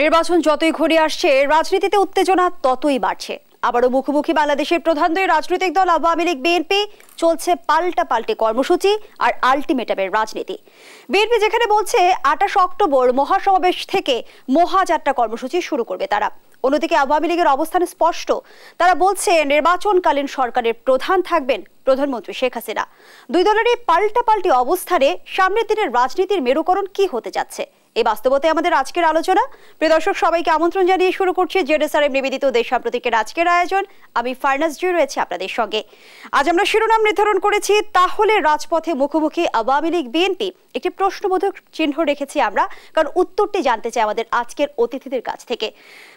নির্বাচন যতই ঘুরে আসছে, রাজনীতিতে উত্তেজনা ততই বাড়ছে। আবারও মুখোমুখি বাংলাদেশের প্রধান দুই রাজনৈতিক দল আওয়ামী লীগ, বিএনপি, চলছে পাল্টা পাল্টে কর্মসূচি আর আলটিমেটামের রাজনীতি। বিএনপি যেখানে বলছে, আঠাশ অক্টোবর মহাসমাবেশ থেকে মহাযাত্রা কর্মসূচি শুরু করবে তারা। অন্যদিকে আওয়ামী লীগের অবস্থান স্পষ্ট। তারা বলছে, নির্বাচনকালীন সরকারের প্রধান থাকবেন প্রধানমন্ত্রী শেখ হাসিনা। দুই দলের এই পাল্টা পাল্টি অবস্থানে সামনের দিনের রাজনীতির মেরুকরণ কি হতে যাচ্ছে? এই বাস্তবতায় আমাদের আজকের আলোচনা। প্রিয় দর্শক, সবাইকে আমন্ত্রণ জানিয়ে শুরু করছি জেডেসআরএম নিবেদিত দেশ সাম্প্রতিকের আজকের আয়োজন। আমি ফার্নাস জি রয়েছে আপনাদের সঙ্গে। আজ আমরা শিরোনাম নির্ধারণ করেছি, তাহলে রাজপথে মুখোমুখি আওয়ামী লীগ, বিএনপি। একটি প্রশ্নবোধক চিহ্ন রেখেছি আমরা, কারণ উত্তরটি জানতে চাই আমাদের আজকের অতিথিদের কাছ থেকে।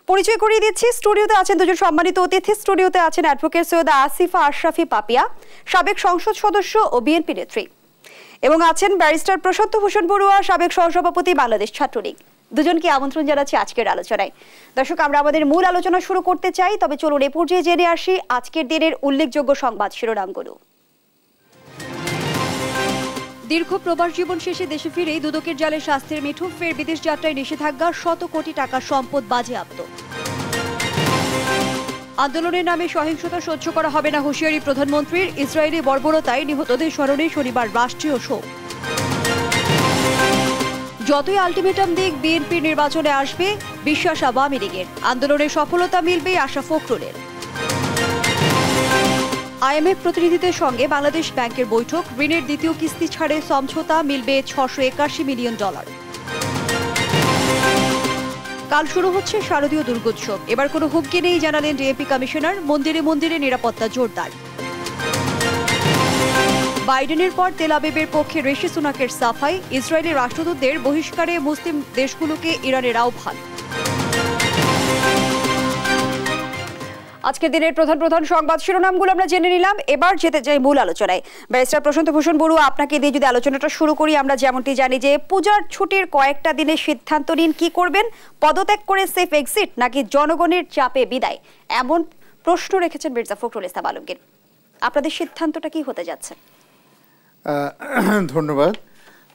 পরিচয় করিয়ে দিচ্ছি, স্টুডিওতে আছেন দুজন সম্মানিত অতিথি। স্টুডিওতে আছেন অ্যাডভোকেট সৈয়দা আসিফা আশরাফি পাপিয়া, সাবেক সংসদ সদস্য ও বিএনপি নেত্রী। এবং আছেন ব্যারিস্টার প্রশান্ত ভূষণ বড়ুয়া, সাবেক সহসভাপতি বাংলাদেশ ছাত্রলীগ। দুজনকে আমন্ত্রণ জানাচ্ছি আজকের আলোচনায়। দর্শক, আমরা আমাদের মূল আলোচনা শুরু করতে চাই, তবে চলুন এ পর্যায়ে জেনে আসি আজকের দিনের উল্লেখযোগ্য সংবাদ শিরোনামগুলো। দীর্ঘ প্রবাস জীবন শেষে দেশে ফিরেই দুদকের জালে স্বাস্থ্যের মিঠু ফের বিদেশ যাত্রায় নিষেধাজ্ঞা, শত কোটি টাকা সম্পদ বাজেয়াপ্ত। আন্দোলনের নামে সহিংসতা সহ্য করা হবে না হুঁশিয়ারি প্রধানমন্ত্রীর। ইসরায়েলি বর্বরতায় নিহতদের স্মরণে শনিবার রাষ্ট্রীয় শোক। যতই আলটিমেটাম দিক, বিএনপি নির্বাচনে আসবে বিশ্বাস আওয়ামী লীগের। আন্দোলনের সফলতা মিলবে আশা ফখরুলের। আইএমএফ প্রতিনিধিদের সঙ্গে বাংলাদেশ ব্যাংকের বৈঠক। ঋণের দ্বিতীয় কিস্তি ছাড়ে সমঝোতা, মিলবে ছশো একাশি মিলিয়ন ডলার। কাল শুরু হচ্ছে শারদীয় দুর্গোৎসব। এবার কোনো হুমকি নেই জানালেন ডিএপি কমিশনার। মন্দিরে মন্দিরে নিরাপত্তা জোরদার। বাইডেনের পর তেল পক্ষে ঋষি সুনাকের সাফাই। ইসরায়েলের রাষ্ট্রদূতদের বহিষ্কারে মুসলিম দেশগুলোকে ইরানের আহ্বান। আজকের দিনের প্রধান প্রধান সংবাদ শিরোনামগুলো আমরা জেনে নিলাম। এবার যেতে চাই মূল আলোচনায়। ব্যারিস্টার প্রশান্ত ভূষণ বড়ুয়া আপনাকে দিয়ে যদি আলোচনাটা শুরু করি, আমরা যেমনটি জানি যে পূজার ছুটির কয়েকটা দিনের সিদ্ধান্ত নিন, কি করবেন? পদত্যাগ করে সেফ এক্সিট নাকি জনগণের চাপে বিদায়? এমন প্রশ্ন রেখেছেন মির্জা ফখরুল ইসলাম আলমগীর। আপনাদের সিদ্ধান্তটা কি হতে যাচ্ছে? ধন্যবাদ।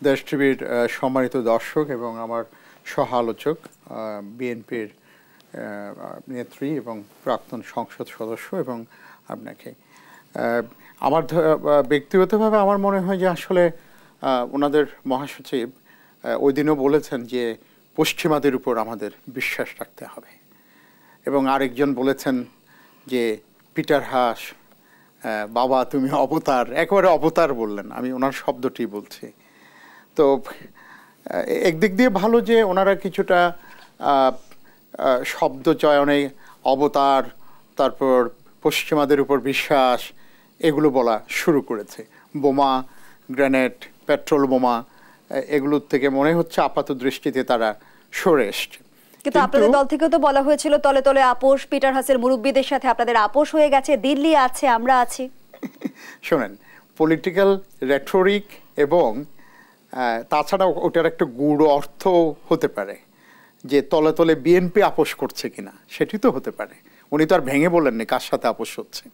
দেশ টিভির সম্মানিত দর্শক এবং আমার সহ আলোচক বিএনপির নেত্রী এবং প্রাক্তন সংসদ সদস্য এবং আপনাকে। আমার ব্যক্তিগতভাবে আমার মনে হয় যে আসলে ওনাদের মহাসচিব ওই দিনও বলেছেন যে পশ্চিমাদের উপর আমাদের বিশ্বাস রাখতে হবে। এবং আরেকজন বলেছেন যে পিটার হাস বাবা তুমি অবতার, একেবারে অবতার বললেন, আমি ওনার শব্দটি বলছি। তো একদিক দিয়ে ভালো যে ওনারা কিছুটা শব্দ চয়নে অবতার তারপর পশ্চিমাদের উপর বিশ্বাস এগুলো বলা শুরু করেছে। বোমা গ্রেনেড পেট্রোল বোমা এগুলোর থেকে মনে হচ্ছে আপাত দৃষ্টিতে তারা সরে এসছে। কিন্তু আপনাদের দল থেকেও তো বলা হয়েছিল তলে তলে আপোষ পিটার হাসের মুরব্বীদের সাথে আপনাদের আপোষ হয়ে গেছে দিল্লি আছে আমরা আছি। শোনেন পলিটিক্যাল রেটরিক এবং তাছাড়া ওটার একটা গুড় অর্থ হতে পারে। যে তলে তলে বিএনপি আপোষ করছে কিনা, সেটি তো হতে পারে। উনি তো আর ভেঙে বলেননি কার সাথে আপোষ হচ্ছে।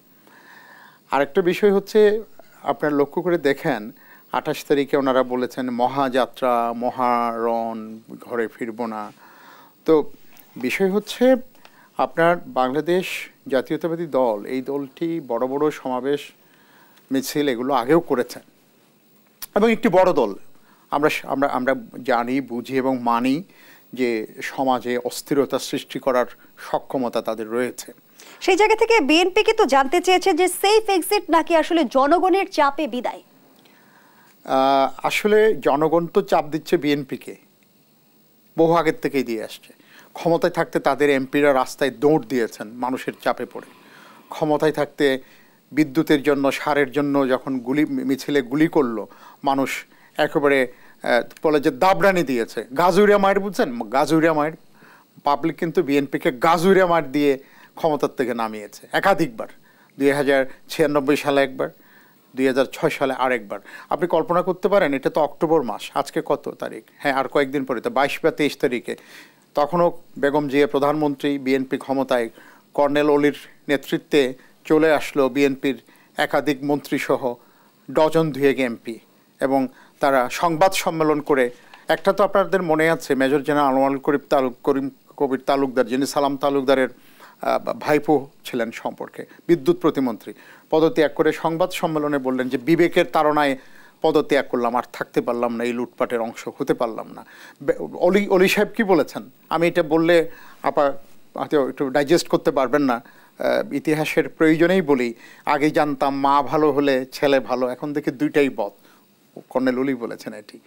আরেকটা বিষয় হচ্ছে, আপনার লক্ষ্য করে দেখেন, আঠাশ তারিখে ওনারা বলেছেন, মহাযাত্রা, মহারণ, ঘরে ফিরব না। তো বিষয় হচ্ছে, আপনার বাংলাদেশ জাতীয়তাবাদী দল, এই দলটি বড় বড় সমাবেশ, মিছিল এগুলো আগেও করেছেন। এবং একটি বড় দল। আমরা আমরা আমরা জানি, বুঝি এবং মানি যে সমাজে অস্থিরতা সৃষ্টি করার সক্ষমতা তাদের রয়েছে। সেই জায়গা থেকে বিএনপি তো জানতে চেয়েছে যে সেফ এক্সিট নাকি আসলে জনগণের চাপে বিদায়? আসলে জনগণ তো চাপ দিচ্ছে বিএনপিকে বহু আগের থেকেই দিয়ে আসছে। ক্ষমতায় থাকতে তাদের এমপিরা রাস্তায় দৌড় দিয়েছেন মানুষের চাপে পড়ে। ক্ষমতায় থাকতে বিদ্যুতের জন্য সারের জন্য যখন গুলি মিছিলে গুলি করল মানুষ একেবারে বলে যে দাবরানি দিয়েছে। গাজুরিয়া মায়ের বুঝছেন? গাজুরিয়া মায়ের পাবলিক কিন্তু বিএনপিকে গাজুরিয়া মার দিয়ে ক্ষমতার থেকে নামিয়েছে। একাধিকবার। দুই হাজার ছিয়ানব্বই সালে একবার, দুই হাজার ছয় সালে আরেকবার। আপনি কল্পনা করতে পারেন, এটা তো অক্টোবর মাস, আজকে কত তারিখ? হ্যাঁ আর কয়েকদিন পরে, তো বাইশ বা তেইশ তারিখে। তখনও বেগম জিয়া প্রধানমন্ত্রী বিএনপি ক্ষমতায়, কর্নেল অলির নেতৃত্বে চলে আসলো বিএনপির একাধিক মন্ত্রীসহ ডজন দুয়েক এমপি এবং তারা সংবাদ সম্মেলন করে। একটা তো আপনাদের মনে আছে, মেজর জেনারেল আনোয়ার করিম তাল করিম কবির তালুকদার, যিনি সালাম তালুকদারের ভাইপো ছিলেন সম্পর্কে, বিদ্যুৎ প্রতিমন্ত্রী, পদত্যাগ করে সংবাদ সম্মেলনে বললেন যে, বিবেকের তাড়নায় পদত্যাগ করলাম, আর থাকতে পারলাম না, এই লুটপাটের অংশ হতে পারলাম না। অলি অলি সাহেব কী বলেছেন? আমি এটা বললে আপা, হয়তো একটু ডাইজেস্ট করতে পারবেন না ইতিহাসের প্রয়োজনেই বলি, আগে জানতাম মা ভালো হলে ছেলে ভালো, এখন দেখি দুইটাই বধ কর্নেল অলি বলেছেন এটি।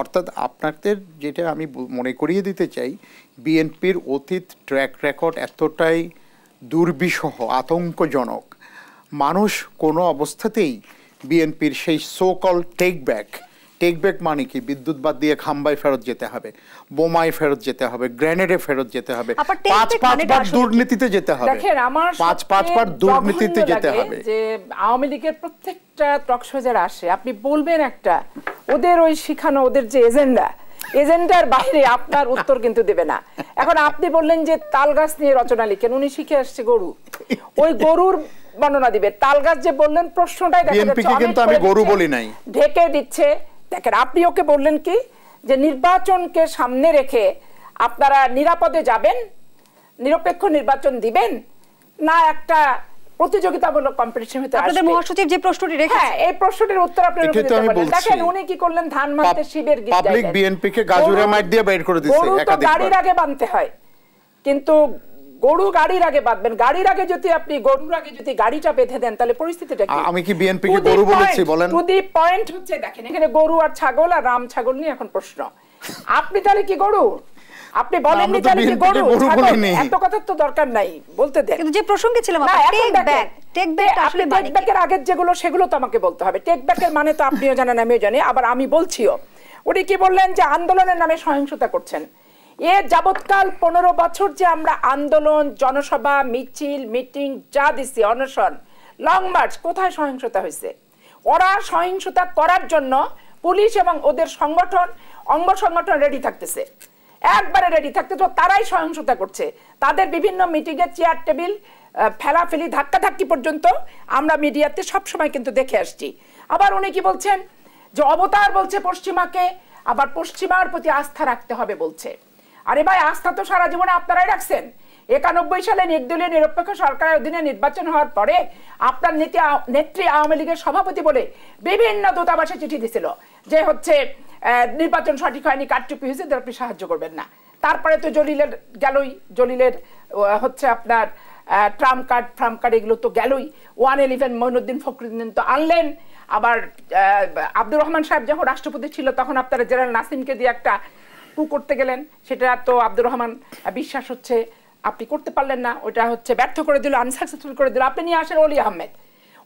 অর্থাৎ আপনাদের যেটা আমি মনে করিয়ে দিতে চাই, বিএনপির অতীত ট্র্যাক রেকর্ড এতটাই দুর্বিষহ, আতঙ্কজনক। মানুষ কোনো অবস্থাতেই বিএনপির সেই so called take back take back মানে কি? বিদ্যুৎ বাদ দিয়ে খাম্বায় ফেরত যেতে হবে বোমায় ফেরত যেতে হবে গ্রেনেডে ফেরত যেতে হবে পাঁচ পাঁচবার? দুর্নীতিতে যেতে হবে। দেখেন আমার পাঁচ পাঁচবার দুর্নীতিতে যেতে হবে। যে আওয়ামী লীগের প্রত্যেকটা টকশো যারা আসে। আপনি বলবেন একটা ওদের ওই শিখানো ওদের যে এজেন্ডা এজেন্ডার বাইরে আপনার উত্তর কিন্তু দেবে না। এখন আপনি বললেন যে তাল গাছ নিয়ে রচনা লিখেন উনি শিখে আসছে গরু। ওই গরুর বর্ণনা দিবে। তাল গাছ যে বললেন প্রশ্নটাই দেখা যাচ্ছে কিন্তু আমি গরু বলি নাই। ঢেকে দিচ্ছে। দেখেন আপনি ওকে বললেন কি যে নির্বাচনকে সামনে রেখে আপনারা নিরাপদে যাবেন নিরপেক্ষ নির্বাচন দিবেন না একটা প্রতিযোগিতামূলক কম্পিটিশন হতে আপনাদের আসবে। মহাসচিব যে প্রশ্নটি রেখেছেন হ্যাঁ এই প্রশ্নটির উত্তর আপনি দেখেন উনি কি করলেন? ধান মারতে শিবের গীত পাবলিক। BNP কে গাজুরা গরু- দিয়ে বের করে গরু তো গাড়ির আগে বাঁধতে হয়। কিন্তু গরু গাড়ির আগে বাঁধবেন গাড়ির আগে যদি আপনি গরুর আগে যদি গাড়িটা বেঁধে দেন তাহলে পরিস্থিতিটা কি আমি কি BNP কে গরু বলেছি বলেন? টু দি পয়েন্ট হচ্ছে দেখেন এখানে গরু আর ছাগল আর রাম ছাগল নিয়ে এখন প্রশ্ন আপনি তাহলে কি গরু আপনি বলেননি আমরা তো তাহলে কি গরু গরু ছাগল? বলিনি। এত কথার তো দরকার নাই বলতে দেন কিন্তু যে প্রসঙ্গে ছিলাম না, এখন টেক ব্যাক টেক ব্যাক আপনি আসলে টেক মানে কি? ব্যাকের আগের যেগুলো সেগুলো তো আমাকে বলতে হবে টেক ব্যাকের মানে তো আপনিও জানেন আমিও জানি আবার আমি বলছিও উনি কি বললেন যে আন্দোলনের নামে সহিংসতা করছেন এ যাবৎকাল পনেরো বছর যে আমরা আন্দোলন, জনসভা, মিছিল, মিটিং যা দিছি, অনশন লং মার্চ কোথায় সহিংসতা হয়েছে ওরা সহিংসতা করার জন্য পুলিশ এবং ওদের সংগঠন, অঙ্গ সংগঠন রেডি থাকতেছে। একবারে রেডি থাকতে তো তারাই সহিংসতা করছে। তাদের বিভিন্ন মিটিংয়ের চেয়ার টেবিল ফেলাফেলি, ধাক্কাধাক্কি পর্যন্ত আমরা মিডিয়াতে সবসময় কিন্তু দেখে আসছি। আবার উনি কি বলছেন? যে অবতার বলছে পশ্চিমাকে, আবার পশ্চিমার প্রতি আস্থা রাখতে হবে বলছে। আরে ভাই, আস্থা তো সারা জীবনে আপনারাই রাখছেন। একানব্বই সালে নির্দলীয় নিরপেক্ষ সরকারের অধীনে নির্বাচন হওয়ার পরে আপনার নীতি নেত্রী আওয়ামী লীগের সভাপতি বলে বিভিন্ন দূতাবাসে চিঠি দিছিল যে হচ্ছে নির্বাচন সঠিক হয়নি, কারচুপি হয়েছে আপনি সাহায্য করবেন না। তারপরে তো জলিলের গেলই, জলিলের হচ্ছে আপনার ট্রাম্প কার্ড ট্রাম্প কার্ড এগুলো তো গেলই। ওয়ান ইলেভেন, মইনুদ্দিন ফখরুদ্দিন তো আনলেন। আবার আব্দুর রহমান সাহেব যখন রাষ্ট্রপতি ছিল, তখন আপনারা জেনারেল নাসিমকে দিয়ে একটা টু করতে গেলেন, সেটা তো আব্দুর রহমান বিশ্বাস হচ্ছে আপনি করতে পারলেন না ওটা হচ্ছে ব্যর্থ করে দিল আনসাকসেসফুল করে দিল। আপনি নিয়ে আসেন অলি আহমেদ।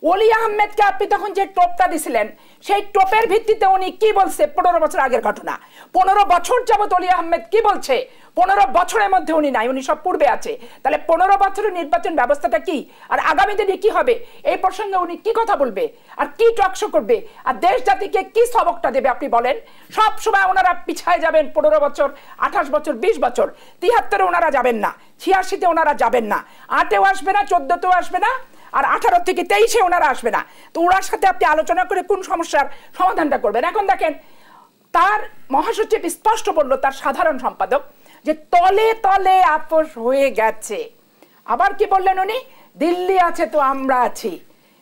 অলি আহমেদকে আপনি তখন যে টোপটা দিছিলেন, সেই টোপের ভিত্তিতে উনি কি বলছে? পনেরো বছর আগের ঘটনা। পনেরো বছর যাবৎ অলি আহমেদ কি বলছে? পনেরো বছরের মধ্যে উনি নাই, উনি সব পূর্বে আছে। তাহলে পনেরো বছরের নির্বাচন ব্যবস্থাটা কি? আর আগামী দিনে কি হবে? এই প্রসঙ্গে উনি কি কথা বলবে? আর কি টকশো করবে? আর দেশ জাতিকে কি সবকটা দেবে আপনি বলেন? সব সময় ওনারা পিছায় যাবেন পনেরো বছর, আঠাশ বছর, বিশ বছর। তিয়াত্তরে ওনারা যাবেন না, ছিয়াশিতে ওনারা যাবেন না। আটেও আসবে না, চোদ্দতেও আসবে না, আর আঠারো থেকে তেইশে ওনারা আসবে না। তো ওনার সাথে আপনি আলোচনা করে কোন সমস্যার সমাধানটা করবেন? এখন দেখেন, তার মহাসচিব স্পষ্ট বলল, তার সাধারণ সম্পাদক যে তলে তলে আপোষ হয়ে গেছে। আবার কি বললেন উনি? দিল্লি আছে তো আমরা আছি।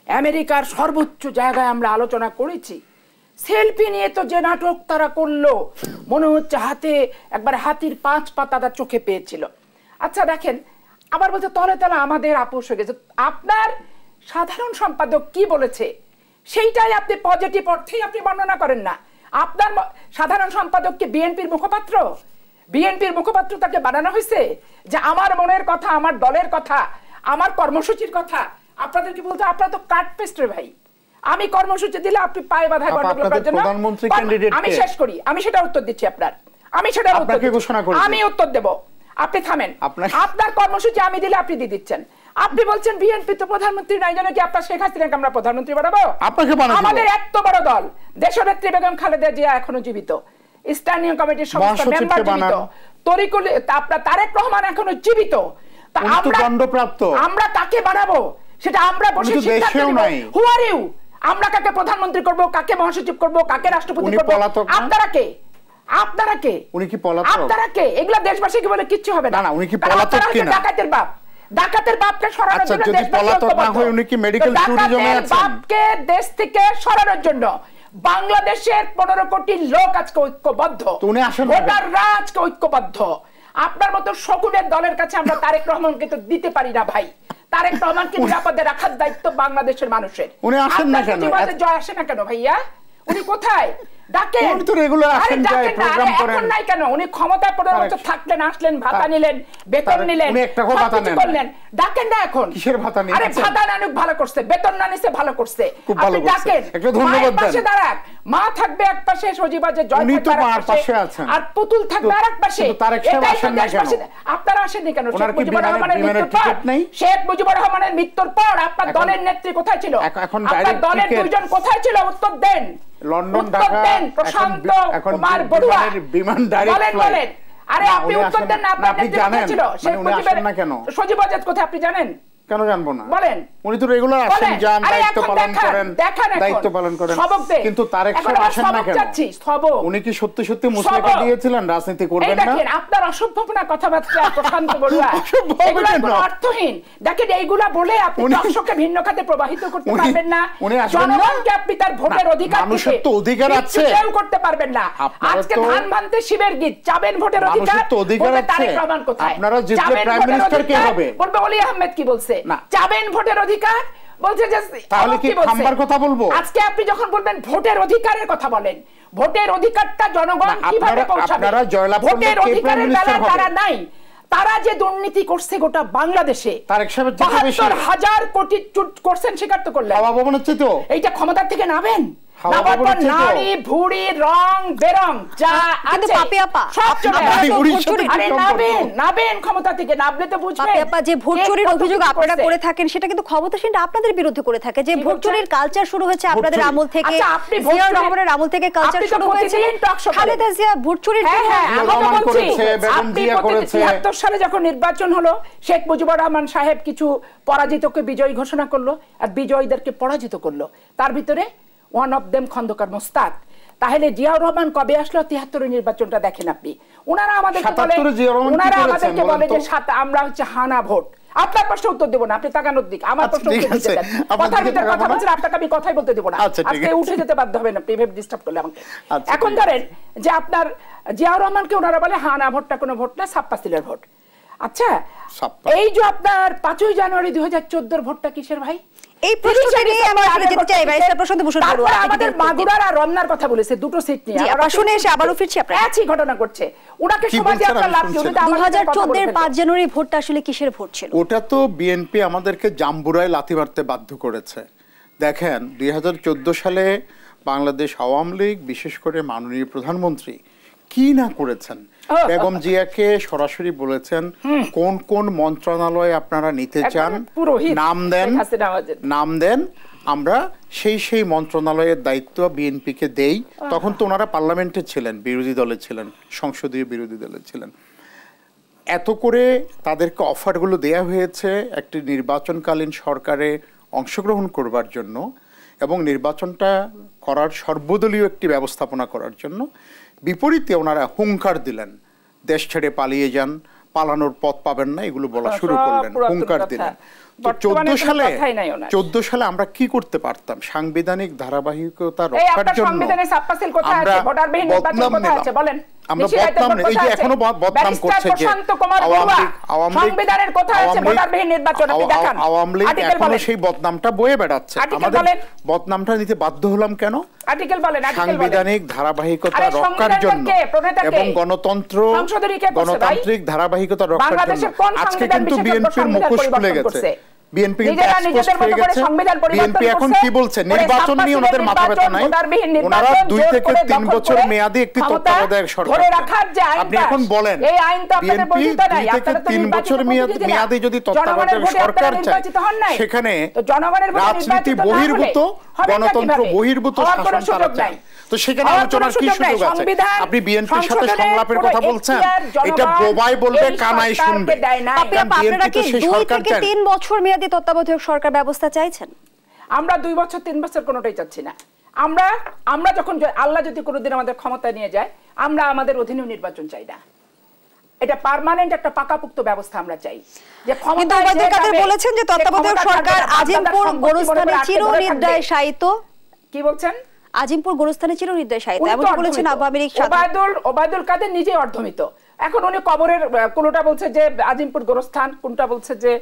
আমেরিকার সর্বোচ্চ জায়গায় আমরা আলোচনা করেছি। সেলফি নিয়ে তো যে নাটক তারা করল, মনে হচ্ছে হাতে একবার হাতির পাঁচ পাতা তার চোখে পেয়েছিল। আচ্ছা দেখেন, আবার বলছে, তলে তলে আমাদের আপোষ হয়ে গেছে। আপনার সাধারণ সম্পাদক কি বলেছে? সেইটাই আপনি পজিটিভ অর্থেই আপনি বর্ণনা করেন না। আপনার সাধারণ সম্পাদক কি বিএনপির মুখপাত্র? বিএনপির মুখপাত্র তাকে বানানো হয়েছে যে আমার মনের কথা আমার দলের কথা আমার কর্মসূচির কথা আপনাদেরকে বলতে আপনারা তো কাট পেস্টের ভাই। আমি কর্মসূচি দিলে আপনি পায়ে আপা, গন্ডগোল করার জন্য আমি শেষ করি আমি সেটা উত্তর দিচ্ছি আপনার। আমি সেটা উত্তর আপনাকে ঘোষণা করেছি। আমি উত্তর দেব। আপনি থামেন। আপনার- কর্মসূচি আমি দিলে আপনি দিয়ে দিচ্ছেন। আপনি বলছেন বিএনপি তো প্রধানমন্ত্রী নাই জানো কি আপনার শেখ হাসিনাকে আমরা প্রধানমন্ত্রী বানাবো? আপনাকে বানাবো। আমাদের এত বড় দল দেশনেত্রী বেগম খালেদা জিয়া এখনও জীবিত। স্থানীয় কমিটির সমস্ত মেম্বার জীবিত। তরিকুল আপনার তারেক রহমান এখনও জীবিত। তা আমরা কাকে বানাবো? সেটা আমরা বসে সিদ্ধান্ত নিব। নাই। হু আর ইউ আমরা কাকে প্রধানমন্ত্রী করব কাকে মহাসচিব করব কাকে রাষ্ট্রপতি করব? আপনারা কে? আপনারা কে? উনি কি পলাতক? আপনারা কে? এগুলা দেশবাসীকে বলে কিচ্ছু হবে না। না, না, উনি কি পলাতক হচ্ছে কিনা? ডাকাতের বাপ। ডাকাতের বাপকে সরানোর আচ্ছা, জন্য যদি দেশবাসী পলাতক না ঐক্যবদ্ধ। হয় কি ডাকাতের বাপকে দেশ থেকে সরানোর জন্য বাংলাদেশের পনেরো কোটি লোক আজকে ঐক্যবদ্ধ? ভোটাররা আজকে ঐক্যবদ্ধ। আপনার মতো শকুনের দলের কাছে আমরা তারেক রহমানকে তো দিতে পারি না ভাই। তারেক রহমানকে নিরাপদে রাখার দায়িত্ব বাংলাদেশের মানুষের। উনি আসেন না কেন? জয় আসে না কেন ভাইয়া? উনি কোথায়? ডাকেন। উনি তো regular আসেন, যায়, ডাকেন না, program আরে করেন। এখন নাই কেন? উনি ক্ষমতায় পনেরো থাকলেন আসলেন ভাতা নিলেন বেতন নিলেন উনি একটা করে ভাতা নেন। করলেন। ডাকেন না এখন। কিসের ভাতা নিয়েছেন? আরে ভাতা না নিক ভালো করছে বেতন না নিছে ভালো করছে। আপনি ডাকেন। একটু ধন্যবাদ মায়ের পাশে দাঁড়াক। মা থাকবে এক পাশে সজিবাজে জয় উনি তো মার পাশে আছেন। আর পুতুল থাকবে তো- আরেক পাশে। কিন্তু তারেক সাহেব আসেন না কেন? ওনার কি বিমানের- মৃত্যুর পর? শেখ মুজিবুর রহমানের মৃত্যুর পর আপনার দলের নেত্রী কোথায় ছিল? এখন- আপনার দলের দুইজন কোথায় ছিল? উত্তর দেন। লন্ডন, ঢাকা, এখন প্রশান্ত কুমার বড়ুয়া। বিমান ডাইরেক্ট বলেন। আরে আপনি উত্তর দেন না আপনি জানেন, ছিল? মানে? সজীব আজাদ কোথায় আপনি জানেন? কেন জানব না? বলেন। উনি তো রেগুলার আসেন যান দায়িত্ব পালন করেন দায়িত্ব পালন করেন। কিন্তু তারেক এখন সাহেব আসেন না কেন? উনি কি সত্যি সত্যি মুসলিকা সবক। দিয়েছিলেন রাজনীতি করবেন না? দেখেন আপনার অসভ্যপনা কথাবার্তা প্রশান্ত বড়ুয়া। এগুলা অর্থহীন। দেখেন এইগুলা বলে আপনি দর্শককে ভিন্ন খাতে প্রবাহিত করতে পারবেন না? জনগণকে আপনি তার ভোটের অধিকার মানুষের তো অধিকার আছে। কেউ করতে পারবেন না। আজকে ধান ভানতে শিবের গীত চাবেন ভোটের অধিকার তো অধিকার আছে। আপনারা জিতলে প্রাইম মিনিস্টার কে হবে? বলবে অলি আহমেদ কি বলছে? না। চাবেন ভোটের অধিকার? বলছে যে তাহলে কি থামবার কথা বলব? আজকে আপনি যখন বলবেন ভোটের অধিকারের কথা বলেন ভোটের অধিকারটা জনগণ কীভাবে পৌঁছাবে? আপনারা জয়লাভ ভোটের অধিকারের বেলা তারা নাই। তারা যে দুর্নীতি করছে গোটা বাংলাদেশে হাজার কোটি চুট করছেন স্বীকার তো করলেন। এটা ক্ষমতার থেকে নাবেন হাওয়া নামার ভবন পর হচ্ছে তো। নারী ভুড়ি রং বেরং যা আছে, পাপি আপা, সব চলে আপনারা আসবে। তো বুড়ির ভোট সাথে চুরি- কি আরে নাবেন নাবেন ক্ষমতা থেকে নাবলে তো বুঝবেন আপা যে ভোট চুরির অভিযোগ আপনারা করে থাকেন সেটা কিন্তু ক্ষমতাসীনরা আপনাদের বিরুদ্ধে করে থাকে। যে ভোট চুরির কালচার শুরু হয়েছে আপনাদের আমল থেকে আচ্ছা, আপনি ভোট রহমানের আমল থেকে কালচার শুরু হয়েছে। প্রতিদিন talk show করেন। খালেদা জিয়া ভোট চুরির হ্যাঁ, জন্য- হ্যাঁ, জিয়া আমি তো রহমান বলছি, করেছে, বেগম আপনি জিয়া প্রতি- করেছে। 73 সালে যখন নির্বাচন হলো শেখ মুজিবুর রহমান সাহেব কিছু পরাজিতকে বিজয়ী ঘোষণা করল আর বিজয়ীদেরকে পরাজিত করল। তার ভিতরে one of them Khondaker Mostaq তাহলে জিয়াউর রহমান কবে আসলো? তিয়াত্তরের নির্বাচনটা দেখেন আপনি। ওনারা আমাদেরকে বলে 77 জিয়াউর রহমান কি ওনারা আমাদেরকে বলে যে আমরা হচ্ছে হানা ভোট। আপনার প্রশ্ন উত্তর দেবো না আপনি তাকানোর দিক। আমার আচ্ছা, প্রশ্ন উত্তর দিতে দেন। কথার ভিতরে কথা? বলছেন আপনাকে আমি কথাই বলতে দেবো না। আচ্ছা, আজকে উঠে যেতে বাধ্য হবেন আপনি এভাবে ডিস্টার্ব করলে আমাকে। আচ্ছা, এখন ধরেন যে আপনার জিয়াউর রহমানকে ওনারা বলে হানা ভোটটা কোনো ভোট না সাপ্পাসিলের ভোট। আচ্ছা এই যে আপনার পাঁচই জানুয়ারি দুই হাজার চোদ্দোর ভোটটা কিসের ভাই এই প্রশ্নটা নিয়ে আমি আসলে যেতে চাই, কিসের? প্রশান্ত ভূষণ বড়ুয়া, আমাদের কিন্তু উত্তর দিন। মাগুরার আর রমনার কথা বলেছে দুটো সিট নিয়ে আমরা শুনে এসে আবারও ফিরছি আপনার একই ঘটনা ঘটছে ওনাকে সমাজে আপনার লাভ কি? উনি তো শুনছি। দু আমার হাজার সাথে কথা চোদ্দের বলে পাঁচ ফেলল। জানুয়ারি ভোটটা আসলে কিসের ভোট ছিল ওটা তো বিএনপি আমাদেরকে জাম্বুরায় লাথি মারতে বাধ্য করেছে দেখেন দুই হাজার চোদ্দ সালে বাংলাদেশ আওয়ামী লীগ বিশেষ করে মাননীয় প্রধানমন্ত্রী কি না করেছেন বেগম জিয়াকে সরাসরি বলেছেন কোন কোন মন্ত্রণালয় আপনারা নিতে চান নাম দেন। নাম দেন আমরা সেই সেই মন্ত্রণালয়ের দায়িত্ব বিএনপিকে দেই। তখন তো ওনারা পার্লামেন্টে ছিলেন বিরোধী দলে ছিলেন সংসদীয় বিরোধী দলে ছিলেন। এত করে তাদেরকে অফারগুলো দেয়া হয়েছে একটি নির্বাচনকালীন সরকারে অংশগ্রহণ করবার জন্য এবং নির্বাচনটা করার সর্বদলীয় একটি ব্যবস্থাপনা করার জন্য। বিপরীতে ওনারা হুঙ্কার দিলেন। দেশ ছেড়ে পালিয়ে যান পালানোর পথ পাবেন না এগুলো বলা শুরু করলেন হুঙ্কার দিলেন। চোদ্দ সালে কথাই নাই ওনার। চোদ্দ সালে আমরা কি করতে পারতাম? সাংবিধানিক ধারাবাহিকতা রক্ষার জন্য সংবিধানে সাপ্পাসিল কোথায় আমরা আছে ভোটারবিহীন নির্বাচন বদনাম কোথায় নিলাম। আছে বলেন। আমরা বদনাম এই যে এখনও বদনাম করছে যে প্রশান্ত কুমার আওয়ামী বড়ুয়া, লীগ আওয়ামী লীগ সংবিধানের কোথায় আছে ভোটারবিহীন নির্বাচন আপনি দেখান। আওয়ামী লীগ এখনও সেই বদনামটা বয়ে বেড়াচ্ছে। আমাদের বদনামটা নিতে বাধ্য হলাম কেন? আর্টিকেল বলেন সাংবিধানিক ধারাবাহিকতা রক্ষার জন্য? এবং গণতন্ত্র? গণতান্ত্রিক ধারাবাহিকতা রক্ষার জন্য। আজকে কিন্তু বিএনপির মুখোশ খুলে গেছে? বিএনপি সংবিধান বিএনপি এখন কি বলছে? নির্বাচন নিয়ে ওনাদের মাথা ব্যথা নাই। ওনারা দুই থেকে তিন বছর মেয়াদি একটি তত্ত্বাবধায়ক সরকার আপনি এখন বলেন বিএনপি দুই থেকে তিন বছর মেয়াদ যদি তত্ত্বাবধায়ক সরকার চায়। সেখানে রাজনীতি বহির্ভূত গণতন্ত্র বহির্ভূত শাসন তারা চায়। তো সেখানে আলোচনার কি সুযোগ আছে? আপনি বিএনপির সাথে সংলাপের কথা বলছেন। এটা বোবাই বলবে কানাই শুনবে। আপনারা কি দুই থেকে তিন বছর মেয়াদী তত্ত্বাবধায়ক সরকার ব্যবস্থা চাইছেন? আমরা দুই বছর তিন বছর কোনোটাই চাচ্ছি না। আমরা আমরা যখন আল্লাহ যদি কোনোদিন আমাদের ক্ষমতা নিয়ে যায় আমরা আমাদের অধীনেও নির্বাচন চাই না। এটা পার্মানেন্ট একটা পাকাপুক্ত ব্যবস্থা আমরা চাই। যে কাদের বলেছেন যে তত্ত্বাবধায়ক সরকার আজিমপুর গোরস্থানে বলে বলে চির আটকে ধরে নির্দয় থাকবে। সাহিত্য কি বলছেন? আজিমপুর গোরস্থানে চির নির্দয় সাহিত্য এমনটি বলেছেন আওয়ামী লীগ ওবায়দুল ওবায়দুল কাদের নিজে অর্ধমিত এখন উনি কবরের কোনোটা বলছে যে আজিমপুর গোরস্থান কোনটা বলছে যে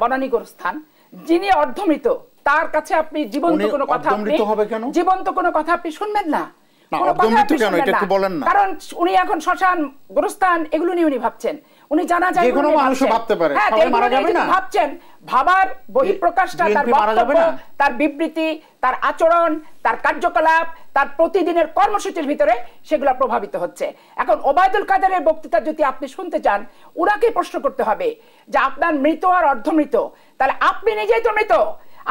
বনানী গোরস্থান যিনি অর্ধমিত তার কাছে আপনি জীবন্ত কোনো কথা আপনি অর্ধমৃত হবে কেন? জীবন্ত কোনো কথা আপনি শুনবেন না না, কোনো কথা অর্ধমৃত আপনি কেন? শুনবেন এটা একটু বলেন না। কারণ উনি এখন শ্মশান গোরস্থান এগুলো নিয়ে উনি ভাবছেন উনি জানা যায় কোনো মানুষও ভাবতে পারে। হ্যাঁ সবাই মারা যাবে না? ভাবছেন ভাবার বহিঃপ্রকাশটা তার বক্তব্য তার বিবৃতি তার আচরণ তার কার্যকলাপ তার প্রতিদিনের কর্মসূচির ভিতরে সেগুলো প্রভাবিত হচ্ছে এখন ওবায়দুল কাদেরের বক্তৃতা যদি আপনি শুনতে চান ওনাকে প্রশ্ন করতে হবে যে আপনার মৃত আর অর্ধমৃত তাহলে আপনি নিজেই তো মৃত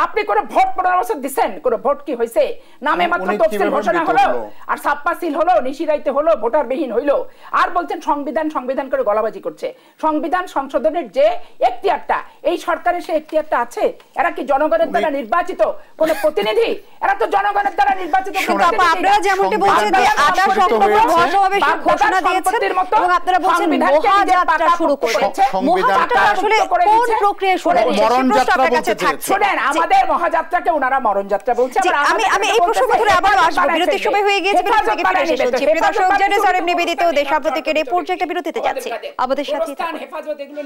আপনি কোন ভোট বছর দিচ্ছেন কোন ভোট কি হয়েছে নামে মাত্র তফসিল ঘোষণা হলো? আর সাপ্পা সিল হলো নিশিরাইতে হলো ভোটারবিহীন হইল। আর বলছেন সংবিধান সংবিধান করে গলাবাজি করছে। সংবিধান সংশোধনের যে এখতিয়ারটা এই সরকারের সে এখতিয়ারটা আছে? এরা কি জনগণের দ্বারা নির্বাচিত? কোন প্রতিনিধি? এরা তো জনগণের দ্বারা নির্বাচিত আপনারা। যেমনটি বলছেন যে ঘোষণা দিয়েছেন এবং আপনারা বলছেন মহাযাত্রা শুরু করেছে। মহাযাত্রা আসলে কোন প্রক্রিয়ায় শুরু হয়েছে মরণ প্রশ্ন আপনার কাছে বলতে থাকছে। শোনেন আমাদের মহাযাত্রাকে ওনারা মরণযাত্রা বলছে আমি আমি এই প্রসঙ্গ ধরে আবারও আসব। বিরতির সময় হয়ে গিয়েছে বিরতি থেকে ফিরে বানায় এসে নেবে। শুনছি। তো প্রিয় দর্শক জানেন জেনে সরেম নিবেদিত করতে দেশ হবে। কেড়ে এই পর্যায়ে একটা বিরতিতে যাচ্ছি। আমাদের সাথে থাকুন। হেফাজত এগুলো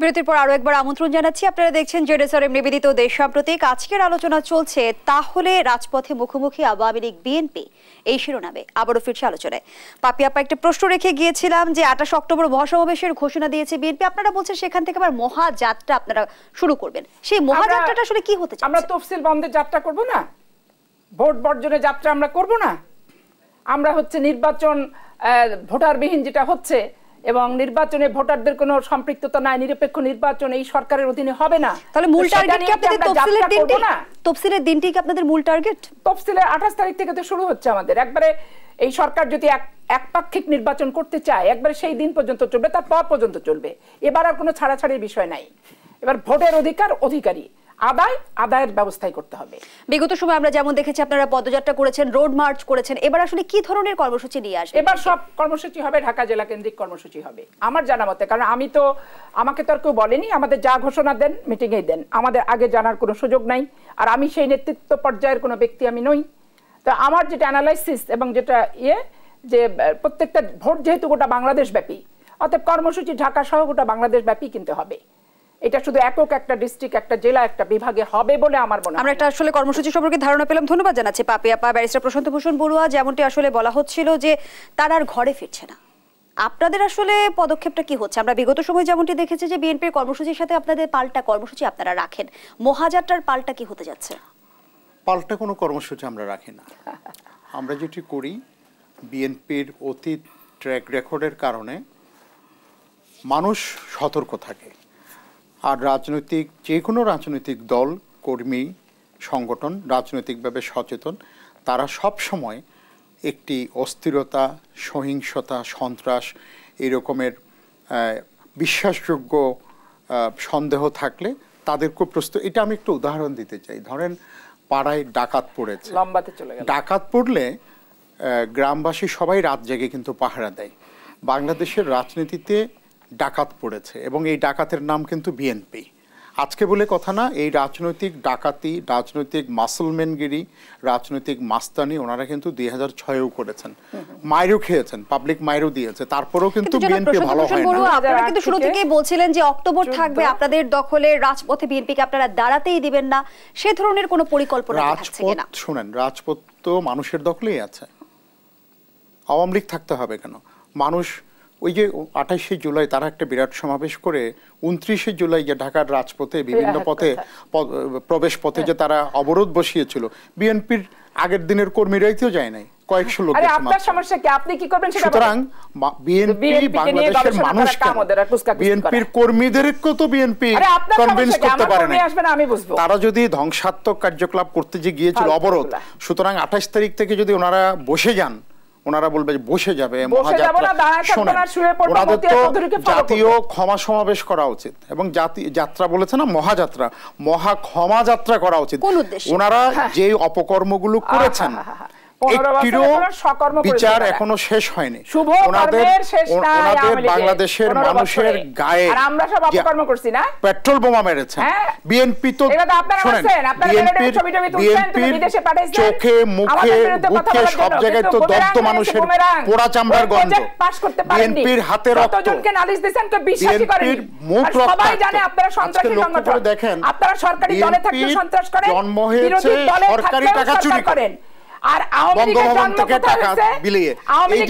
বিরতির পর আরও একবার আমন্ত্রণ জানাচ্ছি। আপনারা দেখছেন জেডেসরেম নিবেদিত দেশ সাম্প্রতিক। আজকের আলোচনা চলছে তাহলে রাজপথে মুখোমুখি আওয়ামী লীগ বিএনপি এই শিরোনামে। আবারও ফিরছে আলোচনায়। পাপি আপা একটা প্রশ্ন রেখে গিয়েছিলাম যে আঠাশ অক্টোবর মহাসমাবেশের ঘোষণা দিয়েছে বিএনপি। আপনারা বলছেন সেখান থেকে আবার মহাযাত্রা আপনারা শুরু করবেন। সেই মহাযাত্রাটা আসলে কি হতে চাই আমরা তফসিল বন্ধের যাত্রা করব না? ভোট বর্জনের যাত্রা আমরা করব না? আমরা হচ্ছে নির্বাচন ভোটারবিহীন যেটা হচ্ছে এবং নির্বাচনে ভোটারদের কোনো সম্পৃক্ততা নাই নিরপেক্ষ নির্বাচন এই সরকারের অধীনে হবে না। তাহলে মূল টার্গেট কি আপনাদের তফসিলের দিনটি? না? তফসিলের দিনটি কি আপনাদের মূল টার্গেট তফসিলের আঠাশ তারিখ থেকে তো শুরু হচ্ছে আমাদের। একবারে এই সরকার যদি এক একপাক্ষিক নির্বাচন করতে চায় একবারে সেই দিন পর্যন্ত চলবে তার পর পর্যন্ত চলবে। এবার আর কোনো ছাড়াছাড়ির বিষয় নাই। এবার ভোটের অধিকার অধিকারী। আদায় আদায়ের ব্যবস্থাই করতে হবে। বিগত সময় আমরা যেমন দেখেছি আপনারা পদযাত্রা করেছেন রোড মার্চ করেছেন এবার আসলে কি ধরনের কর্মসূচি নিয়ে আসবে এবার সব কর্মসূচি হবে ঢাকা জেলা কেন্দ্রিক কর্মসূচি হবে। আমার জানা মতে কারণ আমি তো আমাকে তো আর কেউ বলেনি আমাদের যা ঘোষণা দেন মিটিংয়েই দেন। আমাদের আগে জানার কোনো সুযোগ নাই আর আমি সেই নেতৃত্ব পর্যায়ের কোনো ব্যক্তি আমি নই। তো আমার যেটা অ্যানালাইসিস এবং যেটা ইয়ে যে প্রত্যেকটা ভোট যেহেতু গোটা বাংলাদেশ ব্যাপী অতএব কর্মসূচি ঢাকা সহ গোটা বাংলাদেশ ব্যাপী কিনতে হবে। এটা শুধু একক একটা ডিস্ট্রিক্ট একটা জেলা একটা বিভাগে হবে বলে আমার মনে হয়। আমরা একটা আসলে কর্মসূচি সম্পর্কে ধারণা পেলাম। ধন্যবাদ জানাচ্ছি পাপি আপা ব্যারিস্টার প্রশান্ত ভূষণ বড়ুয়া। যেমনটি আসলে বলা হচ্ছিল যে তার আর ঘরে ফিরছে না। আপনাদের আসলে পদক্ষেপটা কি হচ্ছে? আমরা বিগত সময় যেমনটি দেখেছি যে বিএনপির কর্মসূচির সাথে আপনাদের পাল্টা কর্মসূচি আপনারা রাখেন। মহাযাত্রার পাল্টা কি হতে যাচ্ছে? পাল্টা কোনো কর্মসূচি আমরা রাখি না। আমরা যেটি করি বিএনপির অতীত ট্র্যাক রেকর্ডের কারণে মানুষ সতর্ক থাকে। আর রাজনৈতিক যে কোনো রাজনৈতিক দল কর্মী সংগঠন রাজনৈতিকভাবে সচেতন তারা সব সময় একটি অস্থিরতা সহিংসতা সন্ত্রাস এই রকমের বিশ্বাসযোগ্য সন্দেহ থাকলে তাদেরকে প্রস্তুত এটা আমি একটু উদাহরণ দিতে চাই। ধরেন পাড়ায় ডাকাত পড়েছে। লম্বাতে চলে গেল। ডাকাত পড়লে গ্রামবাসী সবাই রাত জেগে কিন্তু পাহারা দেয়। বাংলাদেশের রাজনীতিতে ডাকাত পড়েছে এবং এই ডাকাতের নাম কিন্তু বিএনপি আজকে বলে কথা না এই রাজনৈতিক ডাকাতি রাজনৈতিক মাসলম্যানগিরি রাজনৈতিক মাস্তানি ওনারা কিন্তু দুই হাজার ছয়েও করেছেন। মায়েরও খেয়েছেন পাবলিক মায়েরও দিয়েছে তারপরেও কিন্তু বিএনপি ভালো হয় না। আপনারা কিন্তু শুরু থেকেই বলছিলেন যে অক্টোবর থাকবে আপনাদের দখলে রাজপথে বিএনপিকে আপনারা দাঁড়াতেই দিবেন না। সে ধরনের কোনো পরিকল্পনা রাজপথ শুনেন রাজপথ তো মানুষের দখলেই আছে। আওয়ামী লীগ থাকতে হবে কেন? মানুষ ওই যে আঠাশে জুলাই তারা একটা বিরাট সমাবেশ করে উনত্রিশে জুলাই যে ঢাকার রাজপথে বিভিন্ন হ্যাঁ, পথে প্রবেশ পথে যে তারা অবরোধ বসিয়েছিল বিএনপির আগের দিনের কর্মীরাই তো যায় নাই কয়েকশো লোক আপনার সমস্যা কি? আপনি কি করবেন সেটা সুতরাং বিএনপি বাংলাদেশের মানুষ বিএনপির করা। কর্মীদেরকেও তো বিএনপি কনভিন্স করতে পারে না আমি বুঝব। তারা যদি ধ্বংসাত্মক কার্যকলাপ করতে যে গিয়েছিল অবরোধ সুতরাং আঠাশ তারিখ থেকে যদি ওনারা বসে যান ওনারা বলবে বসে যাবে ওনাদের তো জাতীয় ক্ষমা সমাবেশ করা উচিত এবং জাতি যাত্রা বলেছে না মহাযাত্রা মহা ক্ষমা যাত্রা করা উচিত। ওনারা যে অপকর্মগুলো করেছেন বিচার এখনও শেষ হয়নি। শুভ বাংলাদেশের মানুষের গায়ে পেট্রোল বোমা মেরেছে বিএনপি তো চোখে মুখে বুকে সব জায়গায় তো দগ্ধ মানুষের পোড়া চামড়ার গন্ধ। বিএনপির হাতে রক্ত। দেখেন আপনারা সরকারি সন্ত্রাস জন্ম হয়েছে সরকারি টাকা চুরি করেন। আর বঙ্গভবন থেকে টাকা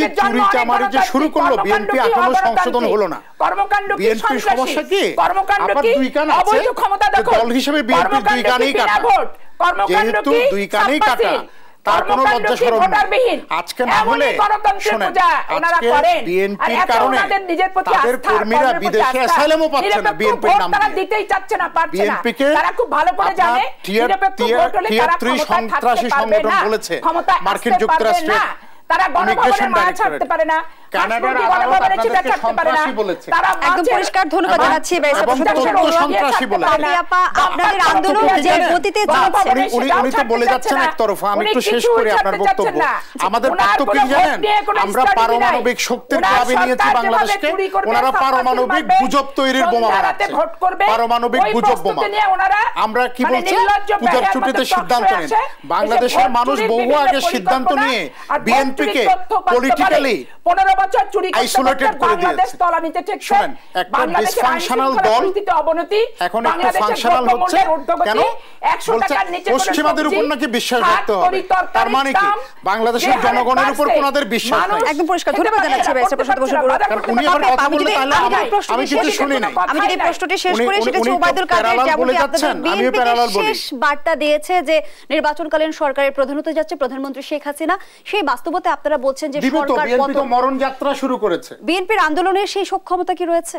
যে চুরি চামারি যে শুরু করল বিএনপি এখনও সংশোধন হলো না। কর্মকাণ্ড বিএনপির সমস্যা কি? কর্মকাণ্ড কি? দুই কান আছে। দল হিসেবে বিএনপি দুই কানেই কাটা? যেহেতু দুই কানেই কাটা। তার কোনো লজ্জা শরম আজকে না হলে তাদের কর্মীরা বিদেশে অ্যাসাইলামও পাচ্ছে না বিএনপির নাম তারা দিতেই চাচ্ছে না না। তারা খুব ভালো করে জানে নিরপেক্ষ ভোট হলে তারা না। মার্কিন যুক্তরাষ্ট্রের তারা গণভবনে মায়া ছাড়তে পারে না। পারমাণবিক শক্তির দাবি বাংলাদেশকে ওনারা পারমাণবিক গুজব তৈরির বোমা বানাচ্ছে। পারমাণবিক গুজব বোমা। আমরা কি বলছি? পূজার ছুটিতে সিদ্ধান্ত নেন। বাংলাদেশের মানুষ বহু আগে সিদ্ধান্ত নিয়ে বিএনপিকে পলিটিক্যালি বছর চুরি করতে বাংলাদেশ তলানিতে ঠেকছে। বাংলাদেশের ফাংশনাল দল অবনতি এখন একটা ফাংশনাল হচ্ছে কেন? 100 টাকার নিচে পশ্চিমাদের উপর নাকি বিশ্বাস রাখতে হবে। তার মানে কি? বাংলাদেশের জনগণের উপর কোনাদের বিশ্বাস নাই। একদম পরিষ্কার বসু কারণ উনি আমার কথা বলতে তাহলে আমি কিছু শুনি আমি যদি প্রশ্নটি শেষ সেটা হচ্ছে কাদের যেমন আপনাদের শেষ বার্তা দিয়েছে যে নির্বাচনকালীন সরকারের প্রধানত যাচ্ছে প্রধানমন্ত্রী শেখ হাসিনা। সেই বাস্তবতে আপনারা বলছেন যে সরকার কত মরণ যাত্রা শুরু করেছে। বিএনপির আন্দোলনের সেই সক্ষমতা কি রয়েছে?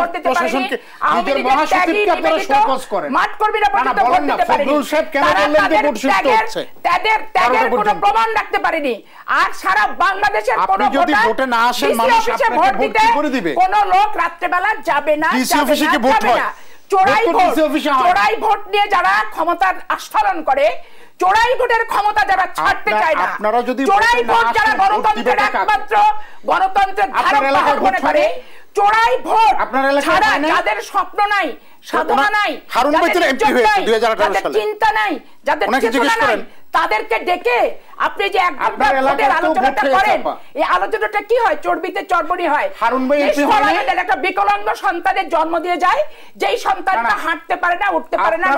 করতে করে কোন লোক রাত্রেবেলা যাবে না চোরাই ভোট নিয়ে যারা ক্ষমতার আস্ফালন করে চোরাই ভোটের ক্ষমতা যারা ছাড়তে চায় না। আপনারা যদি চোরাই ভোট যারা গণতন্ত্রের একমাত্র গণতন্ত্রের ধারক মনে করে চোরাই ভোট ছাড়া যাদের স্বপ্ন নাই সাধনা নাই যাদের চিন্তা নাই যাদের চেতনা নাই তাদেরকে ডেকে আপনি যে আলোচনাটা করেন এই আলোচনাটা কি হয়? চর্বিতে চর্বণি হয়। একটা বিকলাঙ্গ সন্তানের জন্ম দিয়ে যায় যেই সন্তানটা হাঁটতে পারে না উঠতে পারে না